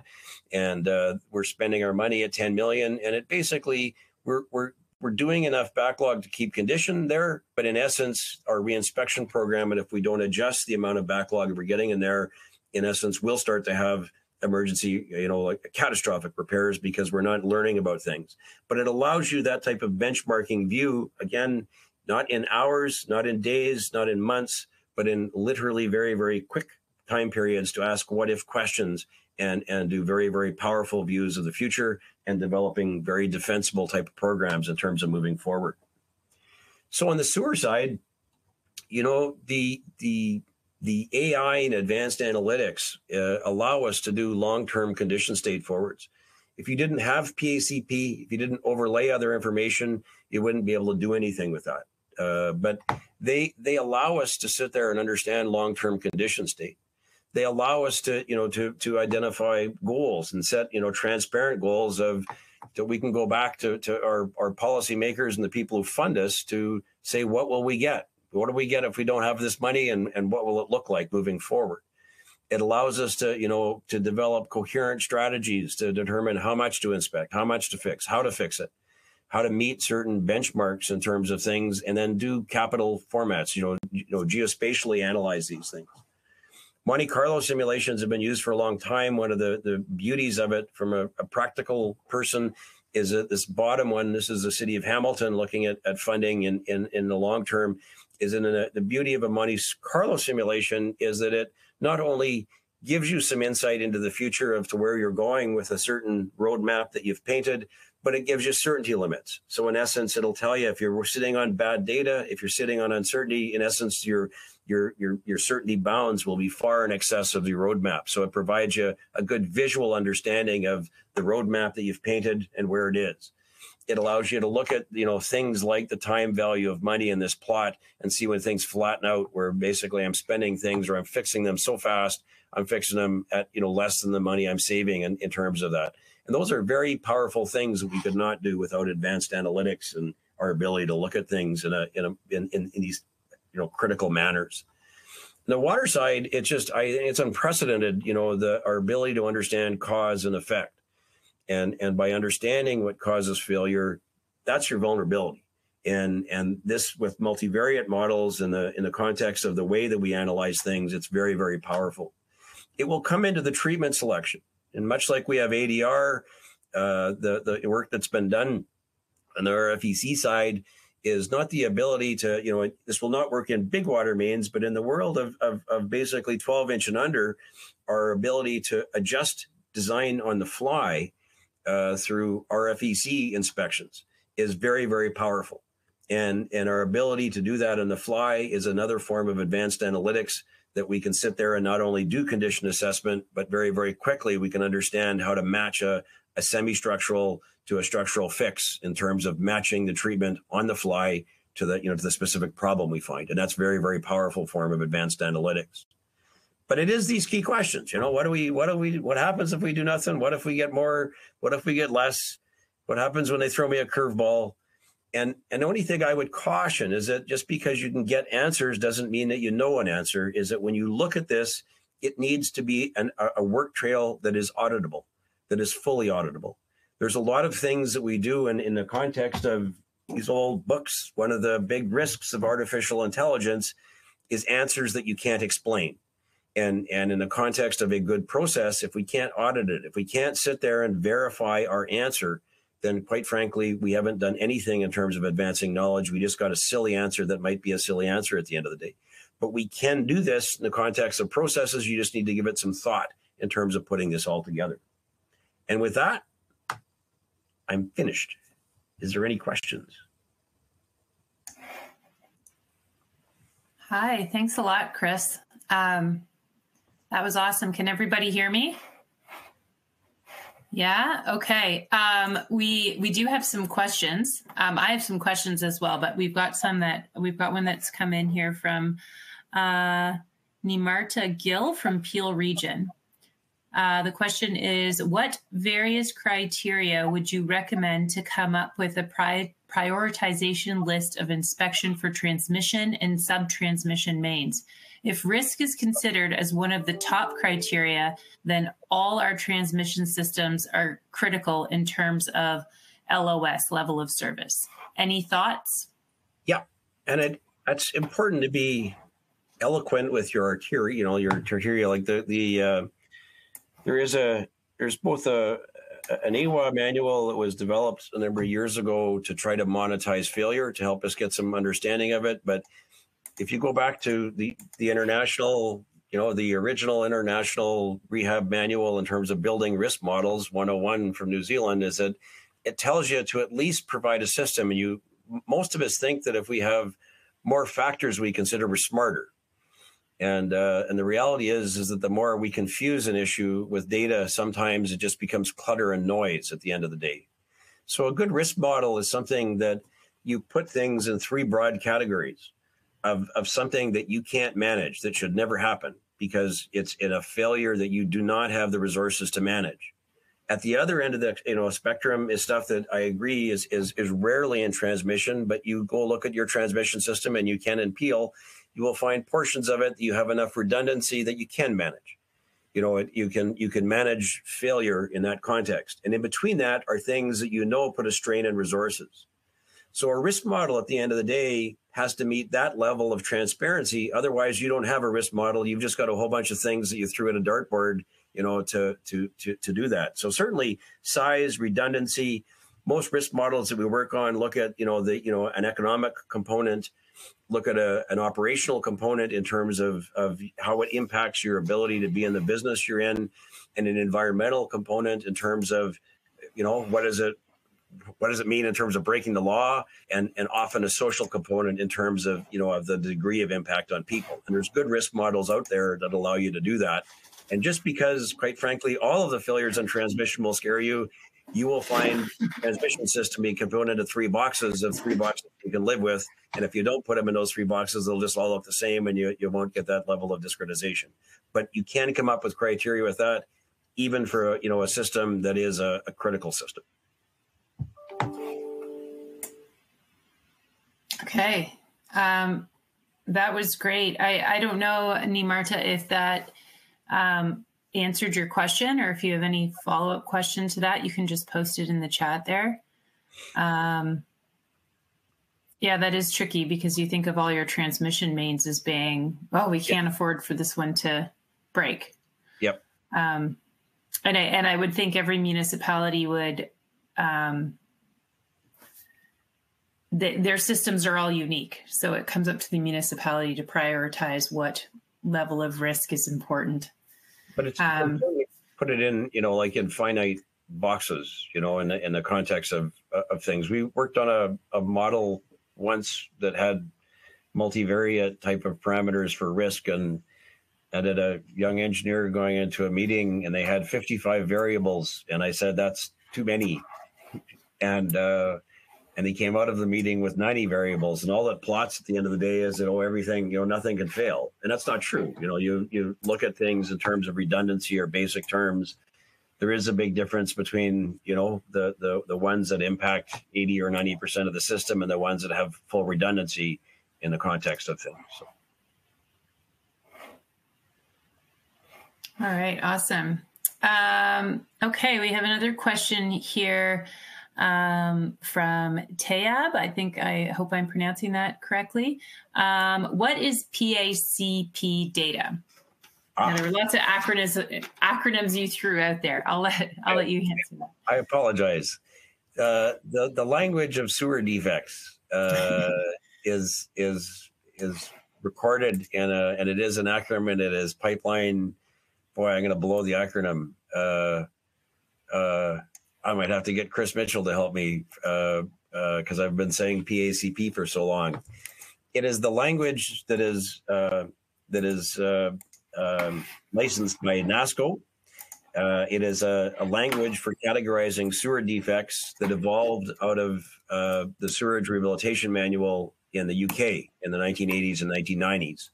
And uh, we're spending our money at 10 million, and it basically we're we're we're doing enough backlog to keep condition there, but in essence, our reinspection program, and if we don't adjust the amount of backlog we're getting in there, in essence, we'll start to have emergency, you know, like catastrophic repairs because we're not learning about things. But it allows you that type of benchmarking view, again, not in hours, not in days, not in months, but in literally very, very quick time periods to ask what if questions and, and do very, very powerful views of the future and developing very defensible type of programs in terms of moving forward. So on the sewer side, you know, the the the AI and advanced analytics uh, allow us to do long-term condition state forwards. If you didn't have PACP, if you didn't overlay other information, you wouldn't be able to do anything with that. Uh, but they they allow us to sit there and understand long-term condition state. They allow us to you know to to identify goals and set you know transparent goals of that we can go back to to our our policymakers and the people who fund us to say what will we get what do we get if we don't have this money and, and what will it look like moving forward? It allows us to, you know, to develop coherent strategies to determine how much to inspect, how much to fix, how to fix it, how to meet certain benchmarks in terms of things, and then do capital formats, you know, you know, geospatially analyze these things. Monte Carlo simulations have been used for a long time. One of the, the beauties of it from a, a practical person is that this bottom one, this is the city of Hamilton looking at, at funding in, in, in the long term is in a, the beauty of a Monte Carlo simulation is that it not only gives you some insight into the future of to where you're going with a certain roadmap that you've painted, but it gives you certainty limits. So in essence, it'll tell you if you're sitting on bad data, if you're sitting on uncertainty, in essence, your your your your certainty bounds will be far in excess of the roadmap. So it provides you a good visual understanding of the roadmap that you've painted and where it is it allows you to look at you know things like the time value of money in this plot and see when things flatten out where basically i'm spending things or i'm fixing them so fast i'm fixing them at you know less than the money i'm saving in, in terms of that. And those are very powerful things we could not do without advanced analytics and our ability to look at things in a in a in, in, in these you know critical manners. The water side it's just i it's unprecedented you know the our ability to understand cause and effect and and by understanding what causes failure that's your vulnerability. And and this with multivariate models in the in the context of the way that we analyze things it's very very powerful. It will come into the treatment selection. And much like we have adr uh, the the work that's been done on the rfec side is not the ability to you know this will not work in big water mains but in the world of, of, of basically 12 inch and under our ability to adjust design on the fly uh, through RFEC inspections is very, very powerful. And, and our ability to do that on the fly is another form of advanced analytics that we can sit there and not only do condition assessment, but very, very quickly we can understand how to match a, a semi-structural to a structural fix in terms of matching the treatment on the fly to the, you know, to the specific problem we find. And that's very, very powerful form of advanced analytics. But it is these key questions. You know, what do we, what do we, what happens if we do nothing? What if we get more? What if we get less? What happens when they throw me a curveball? And and the only thing I would caution is that just because you can get answers doesn't mean that you know an answer. Is that when you look at this, it needs to be an, a work trail that is auditable, that is fully auditable. There's a lot of things that we do in, in the context of these old books. One of the big risks of artificial intelligence is answers that you can't explain. And, and in the context of a good process, if we can't audit it, if we can't sit there and verify our answer, then quite frankly, we haven't done anything in terms of advancing knowledge. We just got a silly answer that might be a silly answer at the end of the day. But we can do this in the context of processes. You just need to give it some thought in terms of putting this all together. And with that, I'm finished. Is there any questions? Hi, thanks a lot, Chris. Um, that was awesome. Can everybody hear me? Yeah. Okay. Um, we we do have some questions. Um, I have some questions as well, but we've got some that we've got one that's come in here from uh, Nimarta Gill from Peel Region. Uh, the question is What various criteria would you recommend to come up with a pri- prioritization list of inspection for transmission and sub transmission mains? If risk is considered as one of the top criteria, then all our transmission systems are critical in terms of LOS, level of service. Any thoughts? Yeah. And it, it's important to be eloquent with your arteria, you know, your arteria, like the, the, uh, there is a there's both a an AWA manual that was developed a number of years ago to try to monetize failure to help us get some understanding of it. But if you go back to the the international, you know, the original international rehab manual in terms of building risk models, 101 from New Zealand, is that it tells you to at least provide a system. And you most of us think that if we have more factors we consider we're smarter. And uh, and the reality is is that the more we confuse an issue with data, sometimes it just becomes clutter and noise at the end of the day. So a good risk model is something that you put things in three broad categories of, of something that you can't manage that should never happen because it's in a failure that you do not have the resources to manage. At the other end of the you know spectrum is stuff that I agree is is is rarely in transmission, but you go look at your transmission system and you can in Peel you will find portions of it that you have enough redundancy that you can manage. You know, it, you can you can manage failure in that context. And in between that are things that you know put a strain on resources. So a risk model at the end of the day has to meet that level of transparency. Otherwise, you don't have a risk model. You've just got a whole bunch of things that you threw at a dartboard, you know, to to to to do that. So certainly size, redundancy. Most risk models that we work on look at, you know, the you know an economic component look at a, an operational component in terms of, of how it impacts your ability to be in the business you're in and an environmental component in terms of you know what is it what does it mean in terms of breaking the law and and often a social component in terms of you know of the degree of impact on people and there's good risk models out there that allow you to do that and just because quite frankly all of the failures on transmission will scare you you will find transmission system be component of three boxes of three boxes you can live with. And if you don't put them in those three boxes, they'll just all look the same and you, you won't get that level of discretization. But you can come up with criteria with that, even for you know a system that is a, a critical system. Okay. Um, that was great. I, I don't know, Nimarta, if that um, answered your question or if you have any follow up question to that, you can just post it in the chat there. Um, yeah, that is tricky because you think of all your transmission mains as being, oh, we can't yep. afford for this one to break. Yep. Um, and I and I would think every municipality would. Um, the, their systems are all unique, so it comes up to the municipality to prioritize what level of risk is important. But it's um, put it in, you know, like in finite boxes, you know, in the, in the context of of things. We worked on a, a model once that had multivariate type of parameters for risk and and had a young engineer going into a meeting and they had 55 variables and i said that's too many and uh, and he came out of the meeting with 90 variables and all that plots at the end of the day is that oh everything you know nothing can fail. And that's not true. You know you you look at things in terms of redundancy or basic terms there is a big difference between you know the the, the ones that impact 80 or 90 percent of the system and the ones that have full redundancy in the context of things so. all right awesome. Um, okay we have another question here um, from Tayab. I think I hope I'm pronouncing that correctly. Um, what is PACP data? Ah. there were lots of acronyms acronyms you threw out there. I'll let I'll let you answer that. I apologize. Uh, the the language of sewer defects uh, (laughs) is is is recorded in a and it is an acronym and it is pipeline. Boy, I'm going to blow the acronym. Uh, uh I might have to get Chris Mitchell to help me because uh, uh, I've been saying PACP for so long. It is the language that is uh, that is uh, um, licensed by NASSCO. Uh, it is a, a, language for categorizing sewer defects that evolved out of uh, the Sewerage Rehabilitation Manual in the UK in the 1980s and 1990s.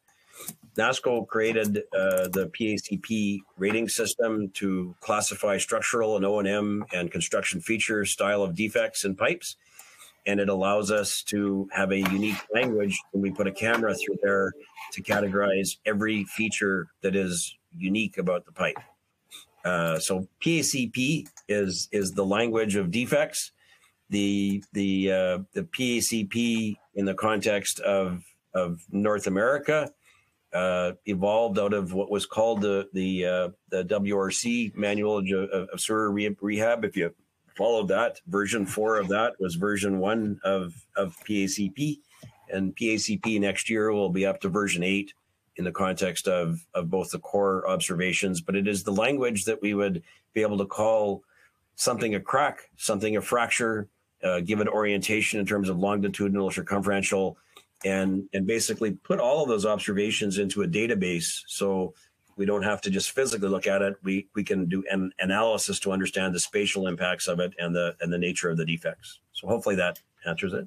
NASSCO created uh, the PACP rating system to classify structural and O&M and construction features, style of defects in pipes. And it allows us to have a unique language when we put a camera through there to categorize every feature that is unique about the pipe. Uh, so PACP is is the language of defects. The the uh, the PACP in the context of of North America uh, evolved out of what was called the the uh, the WRC manual of, of sewer rehab. If you followed that, version four of that was version one of of PACP, and PACP next year will be up to version eight in the context of of both the core observations. But it is the language that we would be able to call something a crack, something a fracture, uh, give it orientation in terms of longitudinal, circumferential and and basically put all of those observations into a database so we don't have to just physically look at it we we can do an analysis to understand the spatial impacts of it and the and the nature of the defects so hopefully that answers it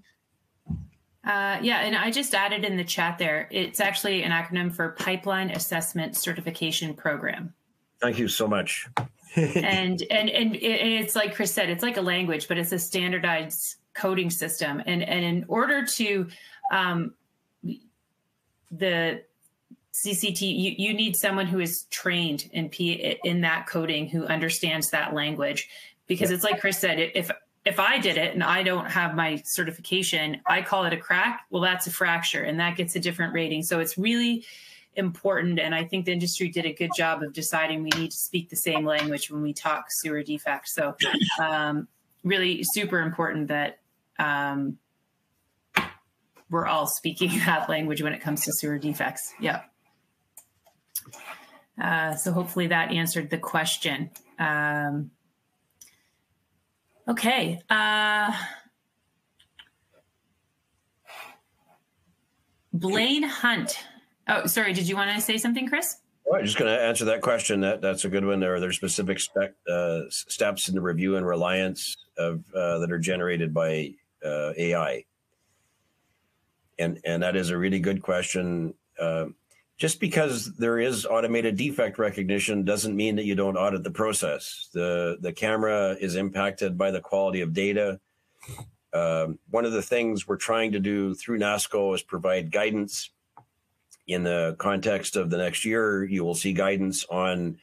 uh, yeah, and I just added in the chat there. It's actually an acronym for Pipeline Assessment Certification Program. Thank you so much. (laughs) (laughs) and and and it's like Chris said, it's like a language, but it's a standardized coding system. And and in order to um, the CCT, you, you need someone who is trained in P in that coding who understands that language, because yeah. it's like Chris said, if if I did it and I don't have my certification, I call it a crack. Well, that's a fracture, and that gets a different rating. So it's really important, and I think the industry did a good job of deciding we need to speak the same language when we talk sewer defects. So, um, really super important that um, we're all speaking (laughs) that language when it comes to sewer defects. Yeah. Uh, so hopefully that answered the question. Um, okay. Uh, Blaine Hunt. Oh, sorry. Did you want to say something, Chris? Well, I'm just going to answer that question. That that's a good one. There are there specific spec, uh, steps in the review and reliance of uh, that are generated by uh, AI and and that is a really good question. Uh, just because there is automated defect recognition doesn't mean that you don't audit the process. The the camera is impacted by the quality of data. Um, one of the things we're trying to do through NASSCO is provide guidance. In the context of the next year, you will see guidance on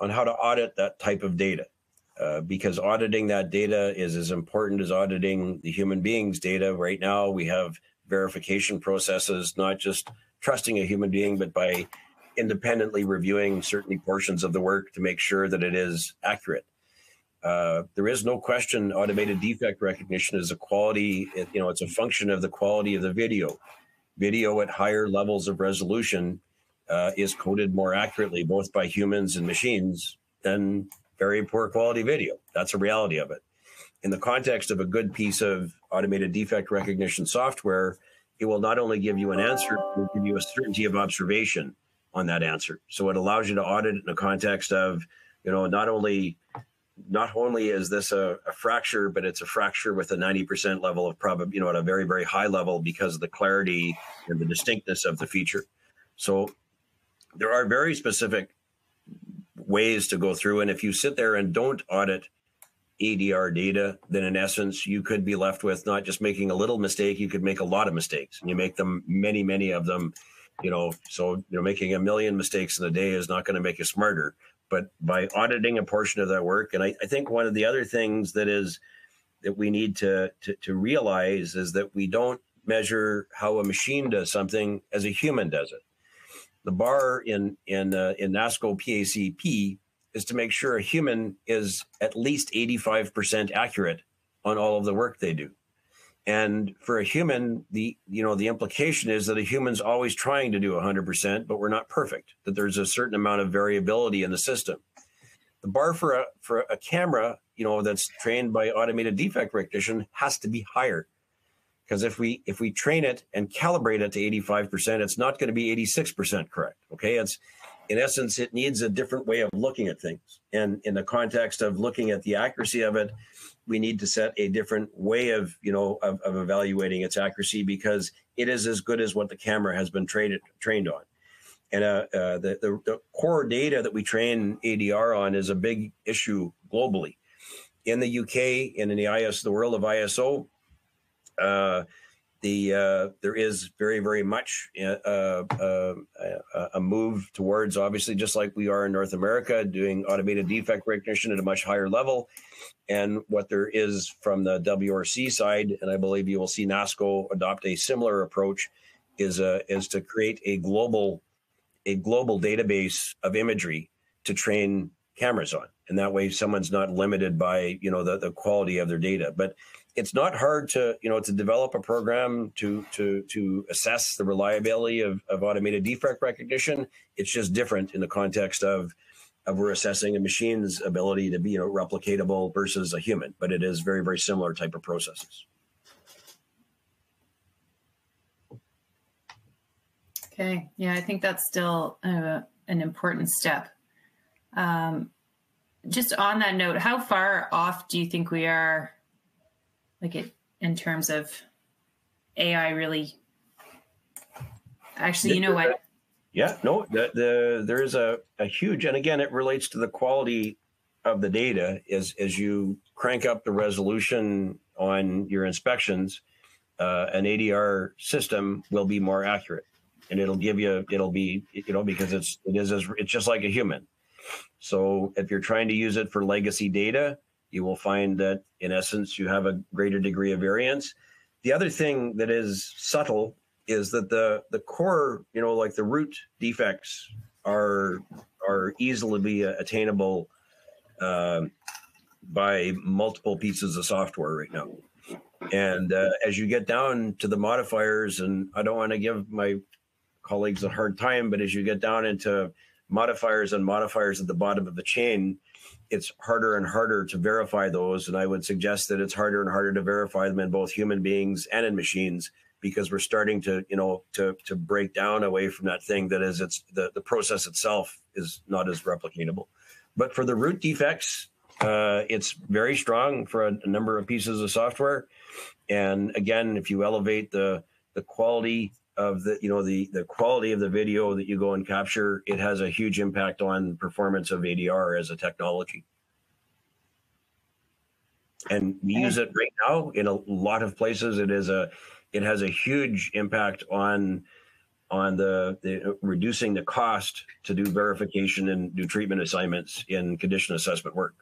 on how to audit that type of data. Uh, because auditing that data is as important as auditing the human being's data. Right now, we have verification processes, not just trusting a human being, but by independently reviewing certain portions of the work to make sure that it is accurate. Uh, there is no question automated defect recognition is a quality, it, you know, it's a function of the quality of the video. Video at higher levels of resolution uh, is coded more accurately, both by humans and machines, than very poor quality video. That's a reality of it in the context of a good piece of automated defect recognition software, it will not only give you an answer, it will give you a certainty of observation on that answer. So it allows you to audit in the context of, you know, not only not only is this a, a, fracture, but it's a fracture with a 90% level of probability, you know, at a very, very high level because of the clarity and the distinctness of the feature. So there are very specific ways to go through. And if you sit there and don't audit ADR data, then in essence, you could be left with not just making a little mistake, you could make a lot of mistakes. And you make them, many, many of them, you know, so, you know, making a million mistakes in a day is not going to make you smarter. But by auditing a portion of that work, and I, I think one of the other things that is that we need to, to, to realize is that we don't measure how a machine does something as a human does it. The bar in in uh, in NASSCO PACP is to make sure a human is at least 85% accurate on all of the work they do. And for a human, the you know the implication is that a human's always trying to do 100%, but we're not perfect. That there's a certain amount of variability in the system. The bar for a for a camera, you know, that's trained by automated defect recognition has to be higher. Because if we if we train it and calibrate it to 85%, it's not going to be 86% correct. Okay, it's in essence, it needs a different way of looking at things. And in the context of looking at the accuracy of it, we need to set a different way of, you know, of, of evaluating its accuracy because it is as good as what the camera has been trained trained on. And uh, uh, the, the, the core data that we train ADR on is a big issue globally. In the UK and in the IS, the world of ISO, uh, the uh, there is very very much uh, uh, uh, a move towards obviously just like we are in North America doing automated defect recognition at a much higher level. And what there is from the WRC side and I believe you will see NASSCO adopt a similar approach is uh, is to create a global a global database of imagery to train cameras on. And that way someone's not limited by you know the, the quality of their data. But it's not hard to you know to develop a program to to to assess the reliability of, of automated defect recognition. It's just different in the context of of we're assessing a machine's ability to be you know replicatable versus a human but it is very very similar type of processes. Okay. Yeah i think that's still uh, an important step. Um, just on that note how far off do you think we are like it in terms of AI really actually you know what? Yeah no the, the there is a, a huge and again it relates to the quality of the data. As as you crank up the resolution on your inspections uh, an ADR system will be more accurate. And it'll give you it'll be you know because it's it is as it's just like a human. So if you're trying to use it for legacy data you will find that in essence you have a greater degree of variance. The other thing that is subtle is that the the core, you know, like the root defects are are easily be attainable uh, by multiple pieces of software right now. And uh, as you get down to the modifiers, and I don't want to give my colleagues a hard time, but as you get down into modifiers and modifiers at the bottom of the chain, it's harder and harder to verify those. And I would suggest that it's harder and harder to verify them in both human beings and in machines because we're starting to, you know, to to break down away from that thing that is it's the, the process itself is not as replicatable. But for the root defects, uh, it's very strong for a, a number of pieces of software. And again, if you elevate the the quality of the you know the the quality of the video that you go and capture it has a huge impact on performance of adr as a technology. And we use it right now in a lot of places. It is a it has a huge impact on on the, the reducing the cost to do verification and do treatment assignments in condition assessment work.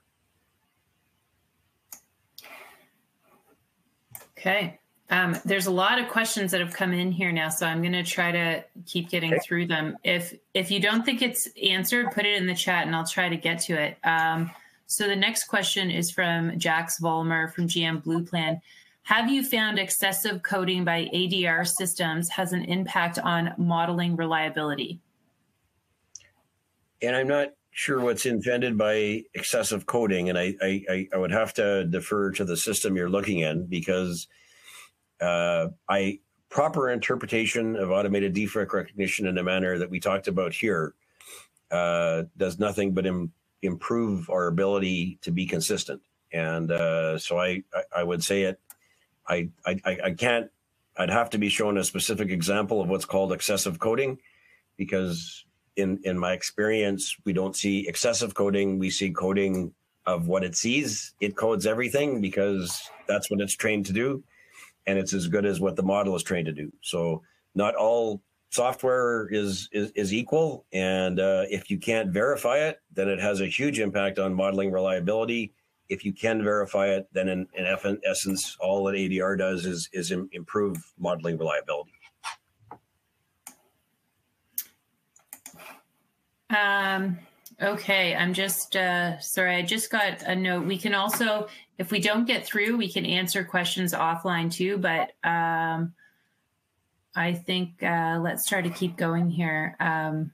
Okay um, there's a lot of questions that have come in here now, so I'm going to try to keep getting okay. through them. If if you don't think it's answered, put it in the chat, and I'll try to get to it. Um, so the next question is from Jax Vollmer from GM Blue Plan. Have you found excessive coding by ADR systems has an impact on modeling reliability? And I'm not sure what's intended by excessive coding, and I I, I would have to defer to the system you're looking in because uh, I proper interpretation of automated defect recognition in the manner that we talked about here uh, does nothing but Im, improve our ability to be consistent. And uh, so I, I, I would say it. I, I I can't. I'd have to be shown a specific example of what's called excessive coding, because in in my experience, we don't see excessive coding. We see coding of what it sees. It codes everything because that's what it's trained to do, and it's as good as what the model is trained to do. So not all software is is, is equal, and uh, if you can't verify it, then it has a huge impact on modeling reliability. If you can verify it, then in, in essence, all that ADR does is is improve modeling reliability. Um, okay, I'm just uh, sorry. I just got a note. We can also, if we don't get through, we can answer questions offline too. But um, I think uh, let's try to keep going here. Um,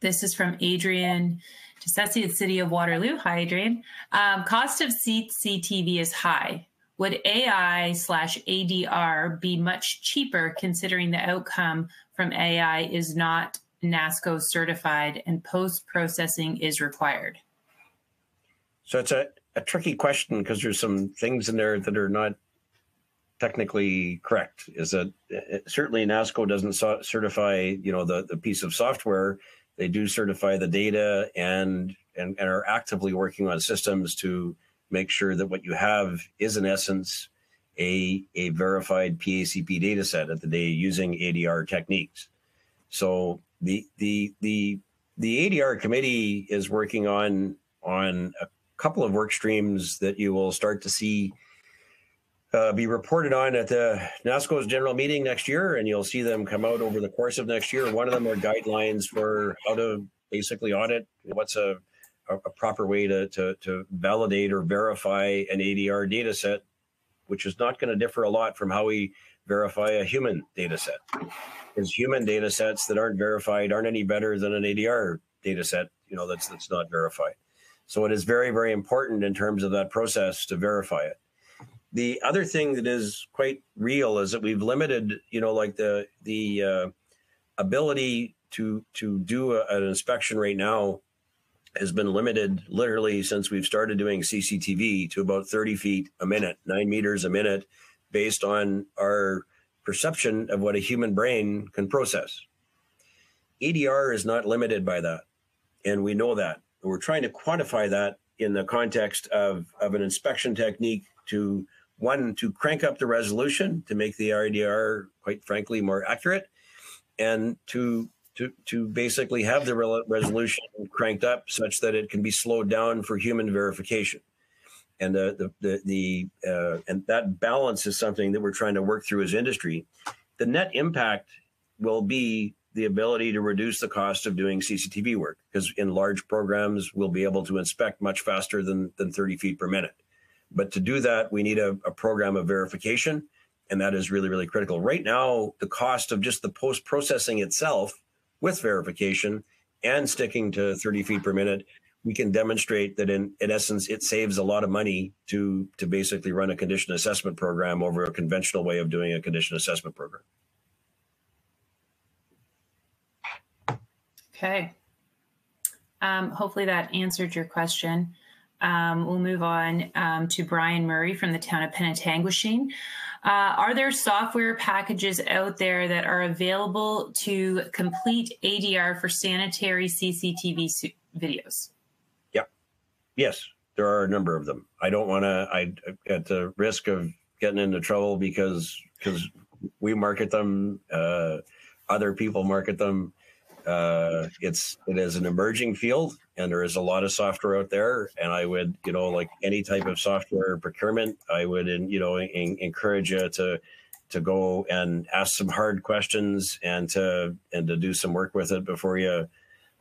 this is from Adrian Tessessi at City of Waterloo. Hi, Adrian. Um, cost of CCTV is high. Would AI slash ADR be much cheaper considering the outcome from AI is not NASSCO certified and post processing is required? So it's a, a tricky question because there's some things in there that are not technically correct. Is that uh, certainly NASSCO doesn't certify, you know, the, the piece of software. They do certify the data and, and and are actively working on systems to make sure that what you have is in essence a, a verified PACP data set at the day using ADR techniques. So the the the the ADR committee is working on on a couple of work streams that you will start to see uh, be reported on at the NASSCO's general meeting next year, and you'll see them come out over the course of next year. One of them are guidelines for how to basically audit what's a, a, proper way to, to, to validate or verify an ADR data set, which is not going to differ a lot from how we verify a human data set because human data sets that aren't verified aren't any better than an ADR data set, you know, that's that's not verified. So it is very, very important in terms of that process to verify it. The other thing that is quite real is that we've limited, you know, like the the uh, ability to to do a, an inspection right now has been limited literally since we've started doing CCTV to about 30 feet a minute, nine meters a minute, based on our perception of what a human brain can process. ADR is not limited by that. And we know that. We're trying to quantify that in the context of, of an inspection technique to one, to crank up the resolution to make the ADR, quite frankly, more accurate, and to to, to basically have the resolution cranked up such that it can be slowed down for human verification and the the the, the uh, and that balance is something that we're trying to work through as industry. The net impact will be the ability to reduce the cost of doing CCTV work because in large programs we'll be able to inspect much faster than than 30 feet per minute. But to do that, we need a, a program of verification, and that is really really critical. Right now, the cost of just the post processing itself with verification and sticking to 30 feet per minute we can demonstrate that in, in essence it saves a lot of money to to basically run a condition assessment program over a conventional way of doing a condition assessment program okay um, hopefully that answered your question um, we'll move on um, to brian murray from the town of penetanguishene uh, are there software packages out there that are available to complete ADR for sanitary CCTV videos? Yep. Yes, there are a number of them. I don't want to. I at the risk of getting into trouble because because we market them, uh, other people market them. Uh, it's it is an emerging field, and there is a lot of software out there. And I would, you know, like any type of software procurement, I would, you know, in, encourage you to to go and ask some hard questions and to and to do some work with it before you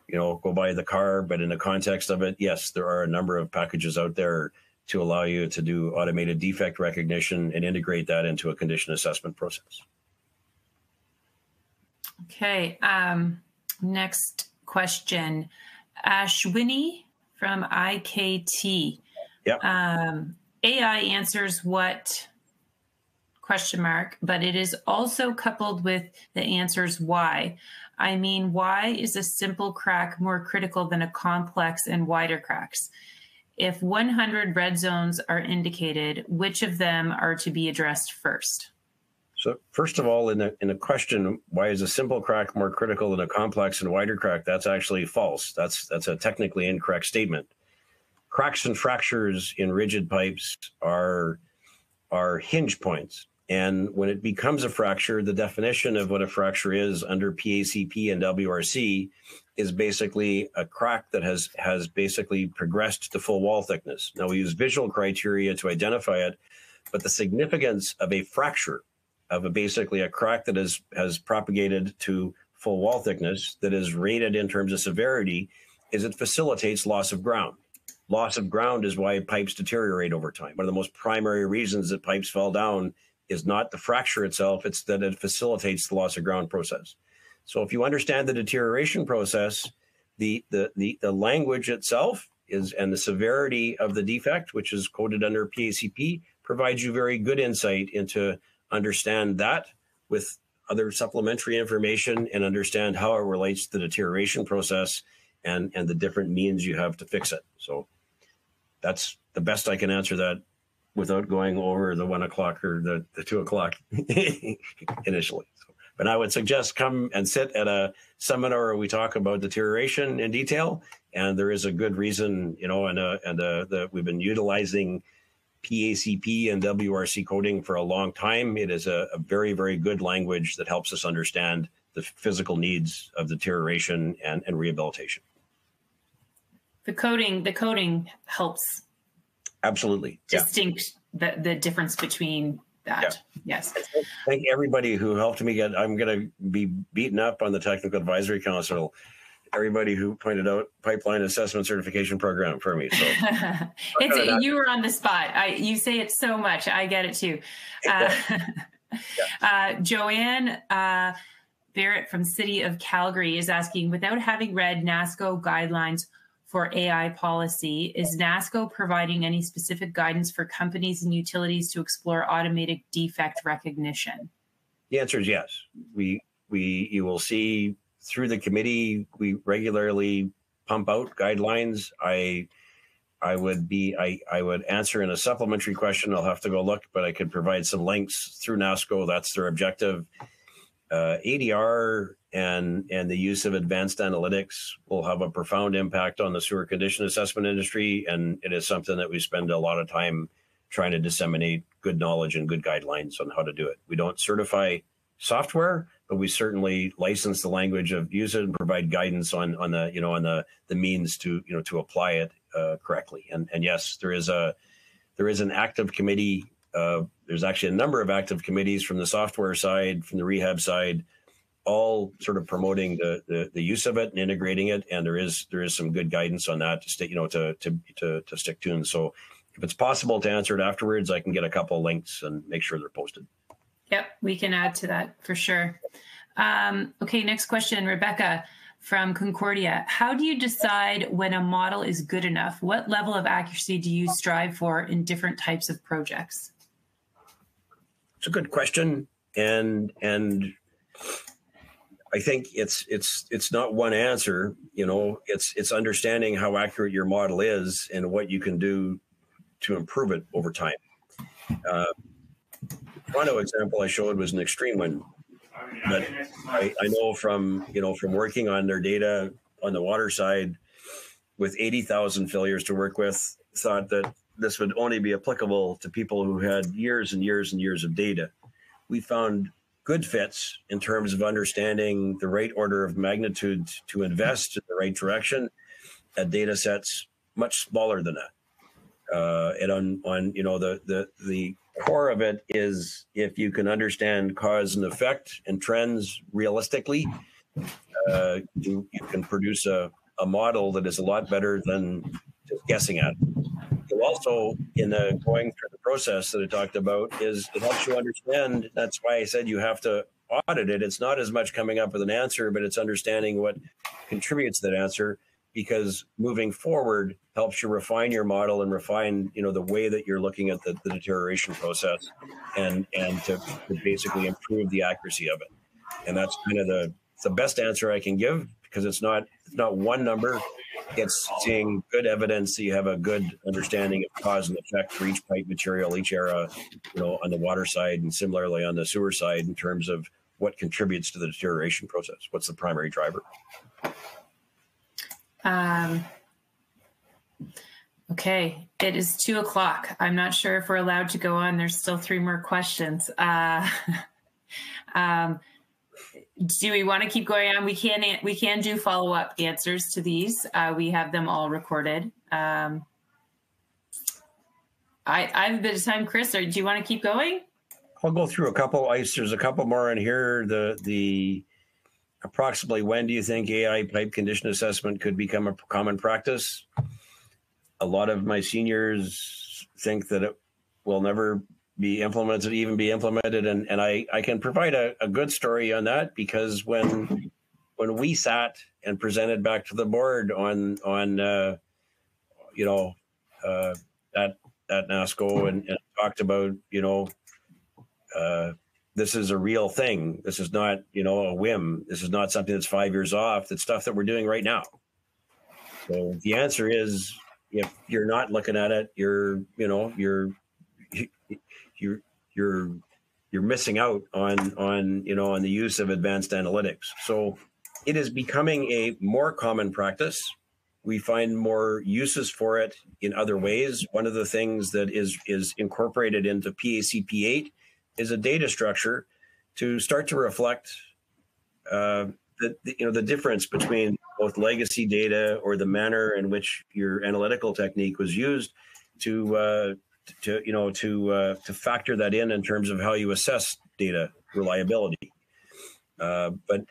you know, go buy the car. But in the context of it, yes, there are a number of packages out there to allow you to do automated defect recognition and integrate that into a condition assessment process. Okay. Um, next question. Ashwini from IKT. Yeah. Um, AI answers what question mark, but it is also coupled with the answers why. I mean, why is a simple crack more critical than a complex and wider cracks? If 100 red zones are indicated, which of them are to be addressed first? So first of all, in a, in a question, why is a simple crack more critical than a complex and wider crack? That's actually false. That's that's a technically incorrect statement. Cracks and fractures in rigid pipes are are hinge points. And when it becomes a fracture, the definition of what a fracture is under PACP and WRC is basically a crack that has has basically progressed to full wall thickness. Now we use visual criteria to identify it, but the significance of a fracture, of a basically a crack that has has propagated to full wall thickness that is rated in terms of severity, is it facilitates loss of ground. Loss of ground is why pipes deteriorate over time. One of the most primary reasons that pipes fall down is not the fracture itself, it's that it facilitates the loss of ground process. So if you understand the deterioration process, the the the, the language itself is and the severity of the defect, which is coded under PACP, provides you very good insight into understand that with other supplementary information and understand how it relates to the deterioration process and and the different means you have to fix it. So that's the best I can answer that without going over the one o'clock or the, the two o'clock (laughs) initially. So, but I would suggest come and sit at a seminar where we talk about deterioration in detail. And there is a good reason, you know, and uh, and uh, that we've been utilizing PACP and WRC coding for a long time. It is a, a very, very good language that helps us understand the physical needs of deterioration and, and rehabilitation. The coding, the coding helps Absolutely. Distinct yeah. the, the difference between that. Yeah. Yes. Thank everybody who helped me get I'm gonna be beaten up on the technical advisory council. Everybody who pointed out pipeline assessment certification program for me. So (laughs) it's you were on the spot. I you say it so much. I get it too. (laughs) Uh, yeah. (laughs) uh, Joanne uh, Barrett from City of Calgary is asking, without having read NASSCO guidelines, for AI policy. Is NASSCO providing any specific guidance for companies and utilities to explore automated defect recognition? The answer is yes. We we you will see through the committee we regularly pump out guidelines. I I would be I, I would answer in a supplementary question. I'll have to go look, but I could provide some links through NASSCO. That's their objective. Uh, ADR and and the use of advanced analytics will have a profound impact on the sewer condition assessment industry and it is something that we spend a lot of time trying to disseminate good knowledge and good guidelines on how to do it we don't certify software but we certainly license the language of use it and provide guidance on on the you know on the the means to you know to apply it uh, correctly and and yes there is a there is an active committee uh, there's actually a number of active committees from the software side from the rehab side all sort of promoting the, the, the use of it and integrating it, and there is there is some good guidance on that to stay, you know, to to to, to stick tuned. So if it's possible to answer it afterwards, I can get a couple links and make sure they're posted. Yep, we can add to that for sure. Um, okay, next question, Rebecca from Concordia. How do you decide when a model is good enough? What level of accuracy do you strive for in different types of projects? It's a good question, and and I think it's it's it's not one answer. You know, it's it's understanding how accurate your model is and what you can do to improve it over time. Uh, Toronto example I showed was an extreme one, but I, I know from you know from working on their data on the water side with eighty thousand failures to work with, thought that this would only be applicable to people who had years and years and years of data. We found good fits in terms of understanding the right order of magnitude to invest in the right direction at data sets much smaller than that. Uh, and on, on you know the the the core of it is if you can understand cause and effect and trends realistically, uh, you, you can produce a, a model that is a lot better than just guessing at. You also, in the going through the process that I talked about, is it helps you understand. That's why I said you have to audit it. It's not as much coming up with an answer, but it's understanding what contributes to that answer. Because moving forward helps you refine your model and refine you know the way that you're looking at the, the deterioration process and and to, to basically improve the accuracy of it. And that's kind of the the best answer i can give because it's not it's not one number. It's seeing good evidence that you have a good understanding of cause and effect for each pipe material each era you know on the water side and similarly on the sewer side in terms of what contributes to the deterioration process. What's the primary driver um, okay, it is two o'clock. I'm not sure if we're allowed to go on. There's still three more questions. Uh, (laughs) um, do we want to keep going on? We can we can do follow up answers to these. Uh, we have them all recorded. Um, I, I have a bit of time, Chris. Or do you want to keep going? I'll go through a couple. Ice. There's a couple more in here. The the approximately when do you think AI pipe condition assessment could become a common practice? A lot of my seniors think that it will never be implemented, even be implemented. And, and I, I can provide a, a good story on that because when when we sat and presented back to the board on on uh, you know uh, at at NASSCO and, and talked about you know uh, this is a real thing. This is not, you know, a whim. This is not something that's five years off. That's stuff that we're doing right now. So the answer is, if you're not looking at it, you're, you know, you're, you're, you're, you're missing out on, on, you know, on the use of advanced analytics. So it is becoming a more common practice. We find more uses for it in other ways. One of the things that is is incorporated into PACP 8 is a data structure to start to reflect uh, the, the, you know the difference between both legacy data or the manner in which your analytical technique was used to uh, to you know to uh, to factor that in in terms of how you assess data reliability. Uh, but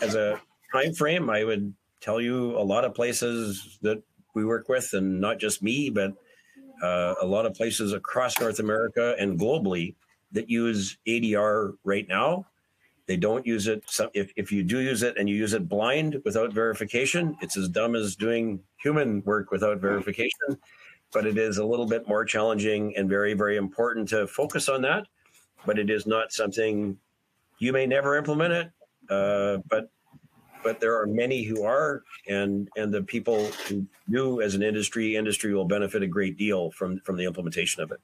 as a time frame, I would tell you a lot of places that we work with, and not just me, but uh, a lot of places across North America and globally that use ADR right now. They don't use it. If, if you do use it and you use it blind without verification, it's as dumb as doing human work without verification. But it is a little bit more challenging and very, very important to focus on that. But it is not something you may never implement it. Uh, but but there are many who are, and and the people who do as an industry, industry will benefit a great deal from from the implementation of it.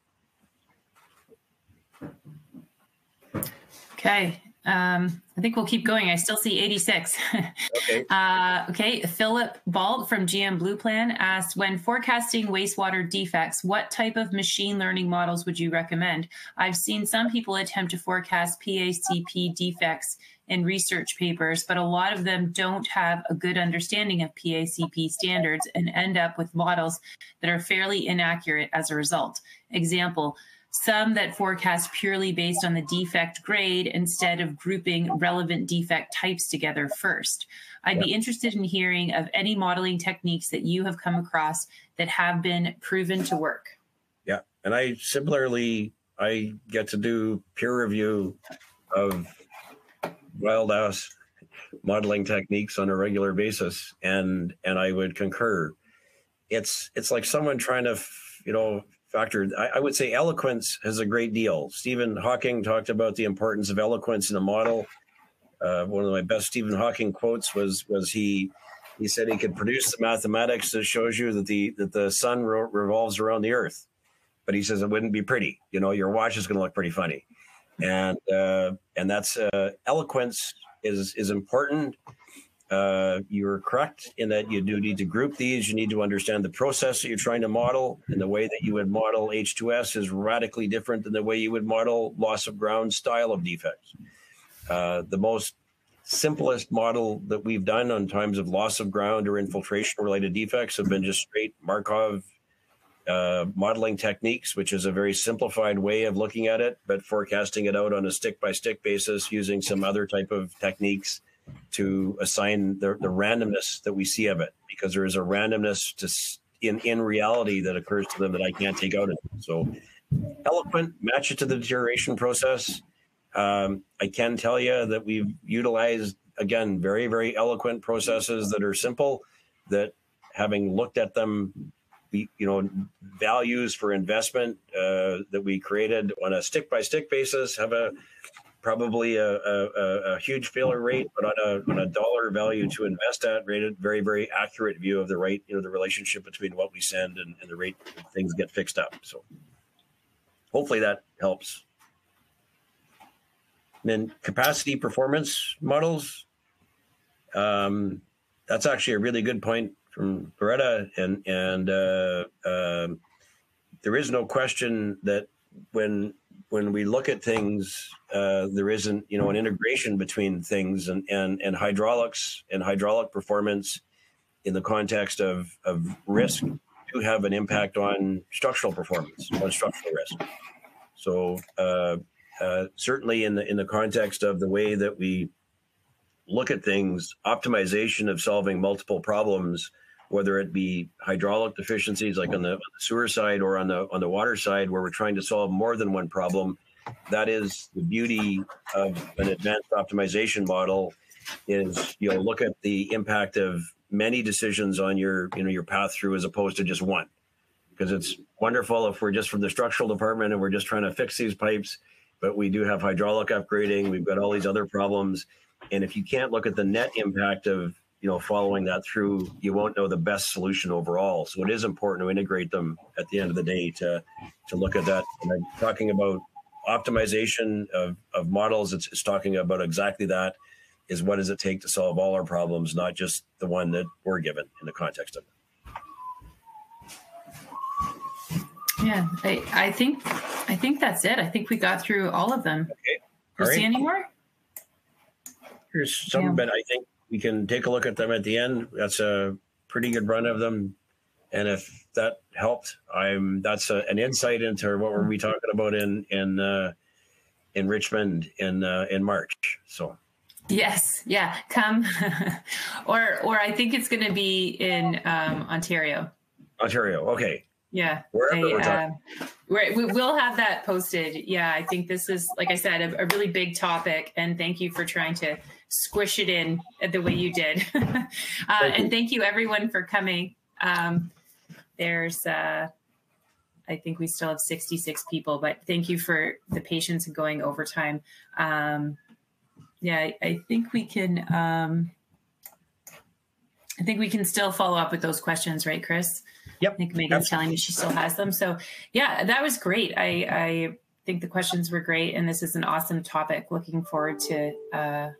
Okay. Um, I think we'll keep going. I still see 86. okay. (laughs) Uh, okay. Philip Balt from GM BluePlan asked When forecasting wastewater defects, what type of machine learning models would you recommend? I've seen some people attempt to forecast PACP defects in research papers, but a lot of them don't have a good understanding of PACP standards and end up with models that are fairly inaccurate as a result. Example, some that forecast purely based on the defect grade instead of grouping relevant defect types together first. I'd be interested in hearing of any modeling techniques that you have come across that have been proven to work. Yeah, and I similarly I get to do peer review of wild ass modeling techniques on a regular basis and and I would concur it's it's like someone trying to you know factor. I, I, would say eloquence has a great deal. Stephen Hawking talked about the importance of eloquence in a model. Uh, one of my best Stephen Hawking quotes was was he he said he could produce the mathematics that shows you that the that the sun revolves around the earth, but he says it wouldn't be pretty. You know, your watch is going to look pretty funny, and uh, and that's uh, eloquence is is important uh, you're correct in that you do need to group these. You need to understand the process that you're trying to model, and the way that you would model H2S is radically different than the way you would model loss of ground style of defects. Uh, the most simplest model that we've done on times of loss of ground or infiltration related defects have been just straight Markov uh, modeling techniques, which is a very simplified way of looking at it, but forecasting it out on a stick by stick basis using some other type of techniques to assign the, the randomness that we see of it because there is a randomness to in in reality that occurs to them that I can't take out of. So eloquent, match it to the deterioration process. Um, I can tell you that we've utilized again very very eloquent processes that are simple, that having looked at them, you know, values for investment uh, that we created on a stick by stick basis have a probably a, a, a, huge failure rate, but on a, on a dollar value to invest at, rated very, very accurate view of the rate, you know, the relationship between what we send and, and the rate things get fixed up. So hopefully that helps. And then capacity performance models. Um, that's actually a really good point from Loretta, and and uh, uh, there is no question that when when we look at things, uh, there isn't you know an integration between things and and and hydraulics and hydraulic performance in the context of of risk do have an impact on structural performance on structural risk. So uh, uh, certainly in the in the context of the way that we look at things, optimization of solving multiple problems, whether it be hydraulic deficiencies like on the, sewer side or on the on the water side, where we're trying to solve more than one problem. That is the beauty of an advanced optimization model. Is you know look at the impact of many decisions on your you know your path through as opposed to just one because it's wonderful if we're just from the structural department and we're just trying to fix these pipes but we do have hydraulic upgrading. We've got all these other problems. And if you can't look at the net impact of you know following that through, you won't know the best solution overall. So it is important to integrate them at the end of the day to to look at that. And I'm talking about optimization of, of models. It's, it's talking about exactly that is what does it take to solve all our problems, not just the one that we're given in the context of it. Yeah, I, I think I think that's it. I think we got through all of them. Okay. All right. see any more? Here's some, yeah. but I think we can take a look at them at the end. That's a pretty good run of them. And if that helped, I'm that's a, an insight into what we're we talking about in in uh, in Richmond in uh, in March. So. Yes, yeah, come, (laughs) or or I think it's going to be in um, Ontario. Ontario, okay. Yeah. Wherever I, uh, we're, we will have that posted. Yeah, I think this is, like I said, a, a, really big topic. And thank you for trying to squish it in the way you did. (laughs) uh, thank and thank you, everyone, for coming. Um, there's, uh, I think we still have 66 people, but thank you for the patience and going overtime. Um, yeah, I, I, think we can. Um, I think we can still follow up with those questions, right, Chris? Yep. I think Megan's telling me she still has them. So yeah, that was great. I, I think the questions were great, and this is an awesome topic. Looking forward to uh,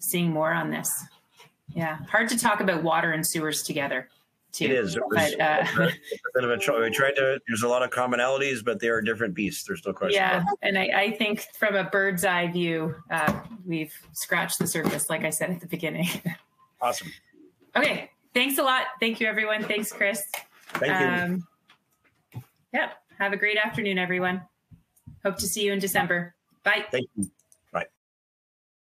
seeing more on this. Yeah, hard to talk about water and sewers together. Too. It is. It was but, uh, a bit of a try. We tried to. There's a lot of commonalities, but they are different beasts. There's no question. Yeah, and I, I, think from a bird's eye view, uh, we've scratched the surface, like I said at the beginning. (laughs) awesome. Okay. Thanks a lot. Thank you, everyone. Thanks, Chris. Thank um, you. Yep. Have a great afternoon, everyone. Hope to see you in December. Bye. Thank you.